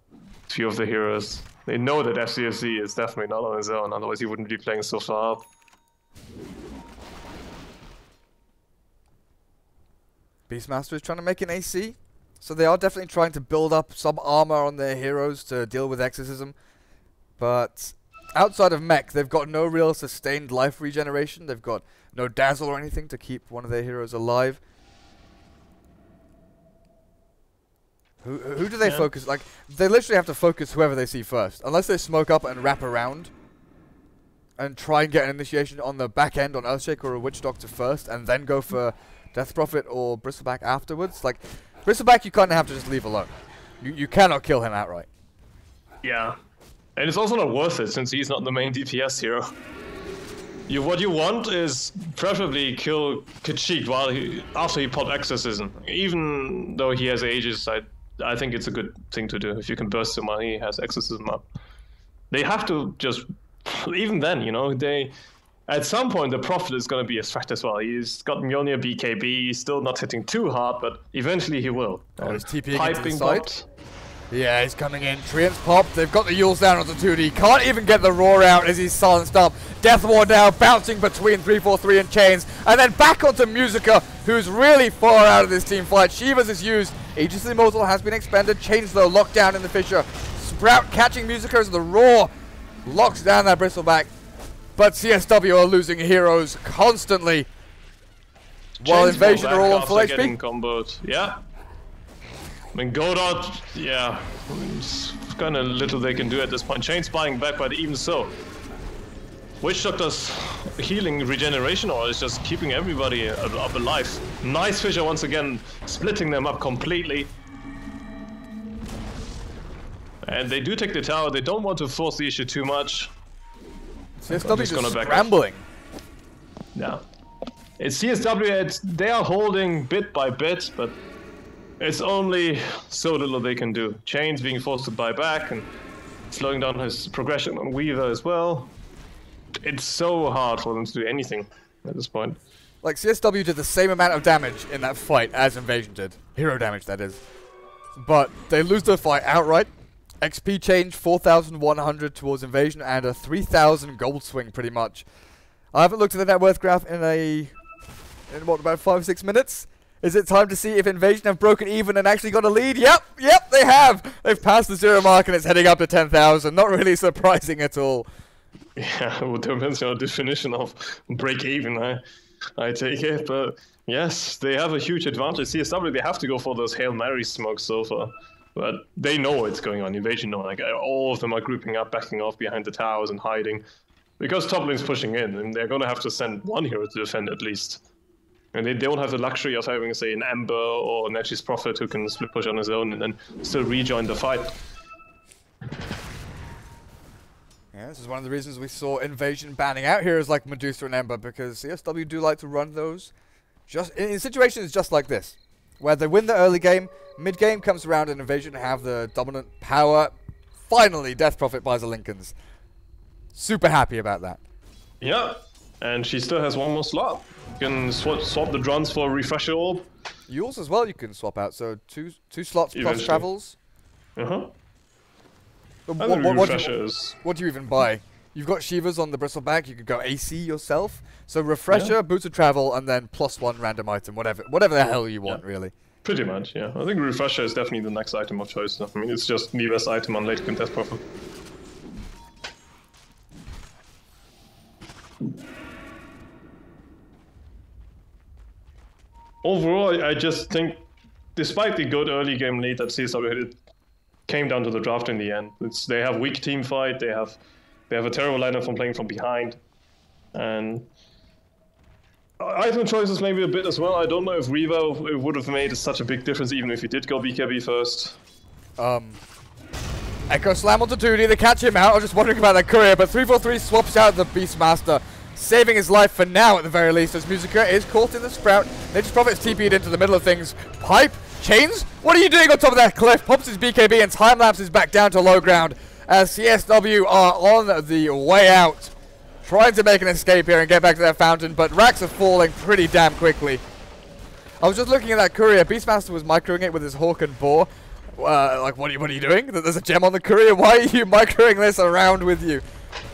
few of the heroes. They know that FCFC is definitely not on his own, otherwise he wouldn't be playing so far up. Beastmaster is trying to make an AC, so they are definitely trying to build up some armor on their heroes to deal with exorcism. But outside of mech, they've got no real sustained life regeneration. They've got no dazzle or anything to keep one of their heroes alive. Who, who do they Yeah. focus? Like, they literally have to focus whoever they see first. Unless they smoke up and wrap around and try and get an initiation on the back end on Earthshaker or a Witch Doctor first and then go for Death Prophet or Bristleback afterwards. Like, Bristleback you kind of have to just leave alone. You, you cannot kill him outright. Yeah. And it's also not worth it since he's not the main DPS hero. You what you want is preferably kill Kecik while he after he popped exorcism. Even though he has Aegis, I I think it's a good thing to do if you can burst him while he has exorcism up. They have to just even then, you know, they at some point the prophet is gonna be a threat as well. He's got Mjolnir BKB, he's still not hitting too hard, but eventually he will. Oh, he's TPing into the Piping side. popped. Yeah, he's coming in. Treants popped. They've got the Euls down onto 2D. Can't even get the roar out as he's silenced up. Death Ward now bouncing between 343 and Chains. And then back onto Musica, who's really far out of this team fight. Shivas is used. Aegis Immortal has been expended. Chains, though, locked down in the Fissure. Sprout catching Musica as the roar locks down that Bristleback. But CSW are losing heroes constantly. While Invasion are all on full HP. comboed. Yeah. I mean, Godot, yeah. It's kind of little they can do at this point. Chains buying back, but even so. Witch Doctor's healing regeneration or is just keeping everybody up alive. Nice Fissure once again, splitting them up completely. And they do take the tower. They don't want to force the issue too much. CSW just just gonna back up. scrambling. Yeah. It's CSW, it's, they are holding bit by bit, but it's only so little they can do. Chains being forced to buy back and slowing down his progression on Weaver as well. It's so hard for them to do anything at this point. Like CSW did the same amount of damage in that fight as Invasion did. Hero damage, that is. But they lose the fight outright. XP change 4,100 towards Invasion and a 3,000 gold swing, pretty much. I haven't looked at the net worth graph in a. in what, about five, six minutes? Is it time to see if Invasion have broken even and actually got a lead? Yep, yep, they have! They've passed the zero mark and it's heading up to 10,000. Not really surprising at all. Yeah, well, depends on your definition of break even, I, I take it. But yes, they have a huge advantage. CSW, they have to go for those Hail Mary smokes so far. But they know what's going on. Invasion know. Like, all of them are grouping up, backing off behind the towers and hiding. Because top lane's pushing in, and they're going to have to send one hero to defend at least. And they don't have the luxury of having, say, an Ember or Nature's Prophet who can split push on his own and then still rejoin the fight. Yeah, this is one of the reasons we saw Invasion banning out heroes like Medusa and Ember because CSW do like to run those just in, in situations just like this, where they win the early game, mid game comes around and Invasion have the dominant power. Finally, Death Prophet buys the Linken's. Super happy about that. Yeah, and she still has one more slot. You can swap, swap the drones for a refresher orb. Euls as well you can swap out, so two two slots plus Eventually. travels. Uh huh. What, what, what, do you, what do you even buy? You've got Shivas on the bristleback, you could go AC yourself. So refresher, Yeah. boots of travel, and then plus one random item, whatever whatever the hell you want, really. Pretty much, yeah. I think refresher is definitely the next item of choice. I mean, it's just the best item on late game Death Prophet. Overall, I- I just think, despite the good early game lead that CSW had, it came down to the draft in the end. It's, they have weak team fight. They have they have a terrible lineup from playing from behind, and item choices maybe a bit as well. I don't know if Revo would have made such a big difference even if he did go BKB first. Um, Echo Slam onto Duty, they catch him out. I was just wondering about that courier, but 343 swaps out the Beastmaster, saving his life for now at the very least, as Musica is caught in the Sprout. Nature's Prophet's TP'd into the middle of things. Pipe? Chains? What are you doing on top of that cliff? Pops his BKB and time lapses back down to low ground as CSW are on the way out. Trying to make an escape here and get back to their fountain, but racks are falling pretty damn quickly. I was just looking at that courier. Beastmaster was microing it with his hawk and boar. Uh, like, what are, you, what are you doing? There's a gem on the courier. Why are you microing this around with you?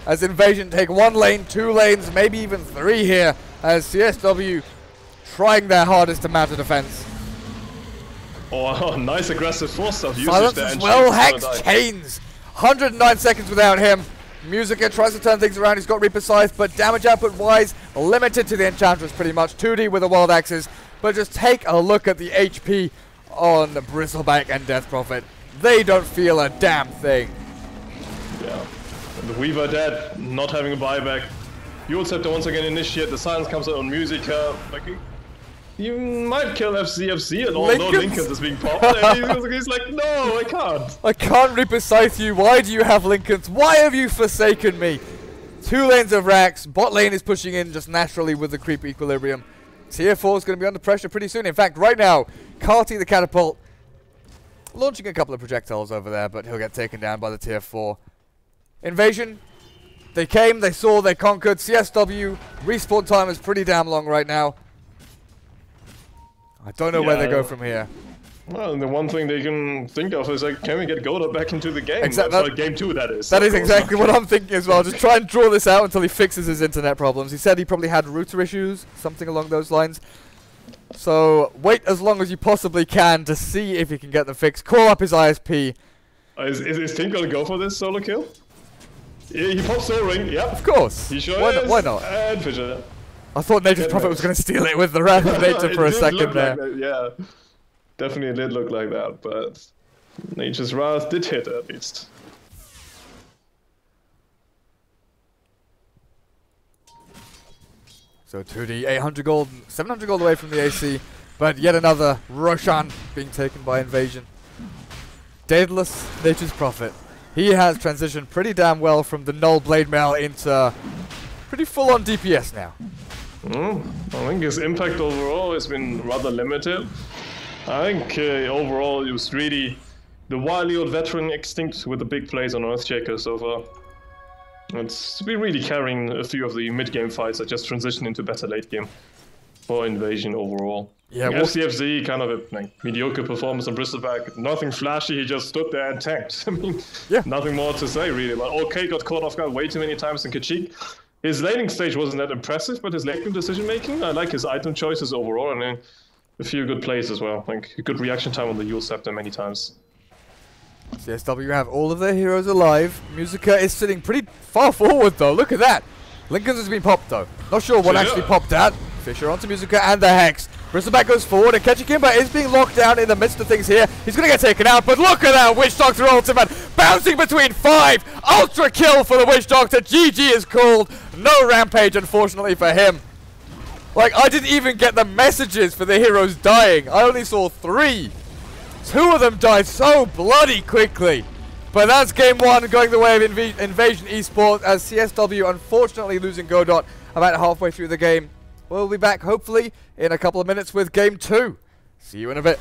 As Invasion take one lane, two lanes, maybe even three here. As CSW trying their hardest to mount a defense. Oh, nice aggressive force stuff usage Silence there. well. Hex. Chains. 109 seconds without him. Musica tries to turn things around. He's got Reaper Scythe, but damage output wise, limited to the Enchantress pretty much. 2D with the Wild Axes. But just take a look at the HP on the Bristleback and Death Prophet. They don't feel a damn thing. Yeah. The Weaver dead, not having a buyback. Eul Scepter once again initiate, the silence comes out on Musica. Like, you might kill FCFC and all, Linken's- Linken is being popped. and he's, like, no, I can't. I can't Reaper Scythe you. Why do you have Linken's? Why have you forsaken me? Two lanes of racks. Bot lane is pushing in just naturally with the creep equilibrium. Tier 4 is going to be under pressure pretty soon. In fact, right now, Carty the Catapult launching a couple of projectiles over there, but he'll get taken down by the Tier 4. Invasion. They came, they saw, they conquered. CSW, respawn time is pretty damn long right now. I don't know where they go from here. Well, the one thing they can think of is like, can we get Godot back into the game? Exactly. That's that- game two, that is. That is course. exactly what I'm thinking as well. Just try and draw this out until he fixes his internet problems. He said he probably had router issues, something along those lines. So wait as long as you possibly can to see if you can get them fixed. Call up his ISP. Uh, Is, is, is gonna go for this solo kill? Yeah, he pops Soul Ring, yep. Of course. He sure why, is. not, why not? And Fissure. I thought Nature's Prophet was going to steal it with the Nature for a second there. Like yeah, definitely did look like that, but Nature's Wrath did hit at least. So 2D, 800 gold, 700 gold away from the AC, but yet another Roshan being taken by Invasion. Daedalus, Nature's Prophet. He has transitioned pretty damn well from the Null Blade Mail into pretty full on DPS now. Mm, I think his impact overall has been rather limited. I think uh, overall it was really the wily old veteran extinct with the big plays on Earthshaker so far. It's been really carrying a few of the mid-game fights that just transition into better late game for Invasion overall. Yeah, well- FCFC kind of a like, mediocre performance on Bristleback. Nothing flashy. He just stood there and tanked. I mean, Yeah. nothing more to say really. But okay, got caught off guard way too many times in Kecik. His laning stage wasn't that impressive, but his late game decision making, I like his item choices overall, and then a few good plays as well. Like good reaction time on the Eul Scepter many times. CSW have all of their heroes alive. Musica is sitting pretty far forward though. Look at that. Linken's has been popped though. Not sure what Yeah. actually popped at. Fissure onto Musica and the Hex. Bristleback goes forward and KecikImba is being locked down in the midst of things here. He's going to get taken out, but look at that Witch Doctor ultimate bouncing between five. Ultra kill for the Witch Doctor. GG is called. No rampage, unfortunately, for him. Like, I didn't even get the messages for the heroes dying. I only saw three. Two of them died so bloody quickly. But that's game one going the way of Inv Invasion Esports as CSW unfortunately losing Godot about halfway through the game. We'll be back hopefully in a couple of minutes with game two. See you in a bit.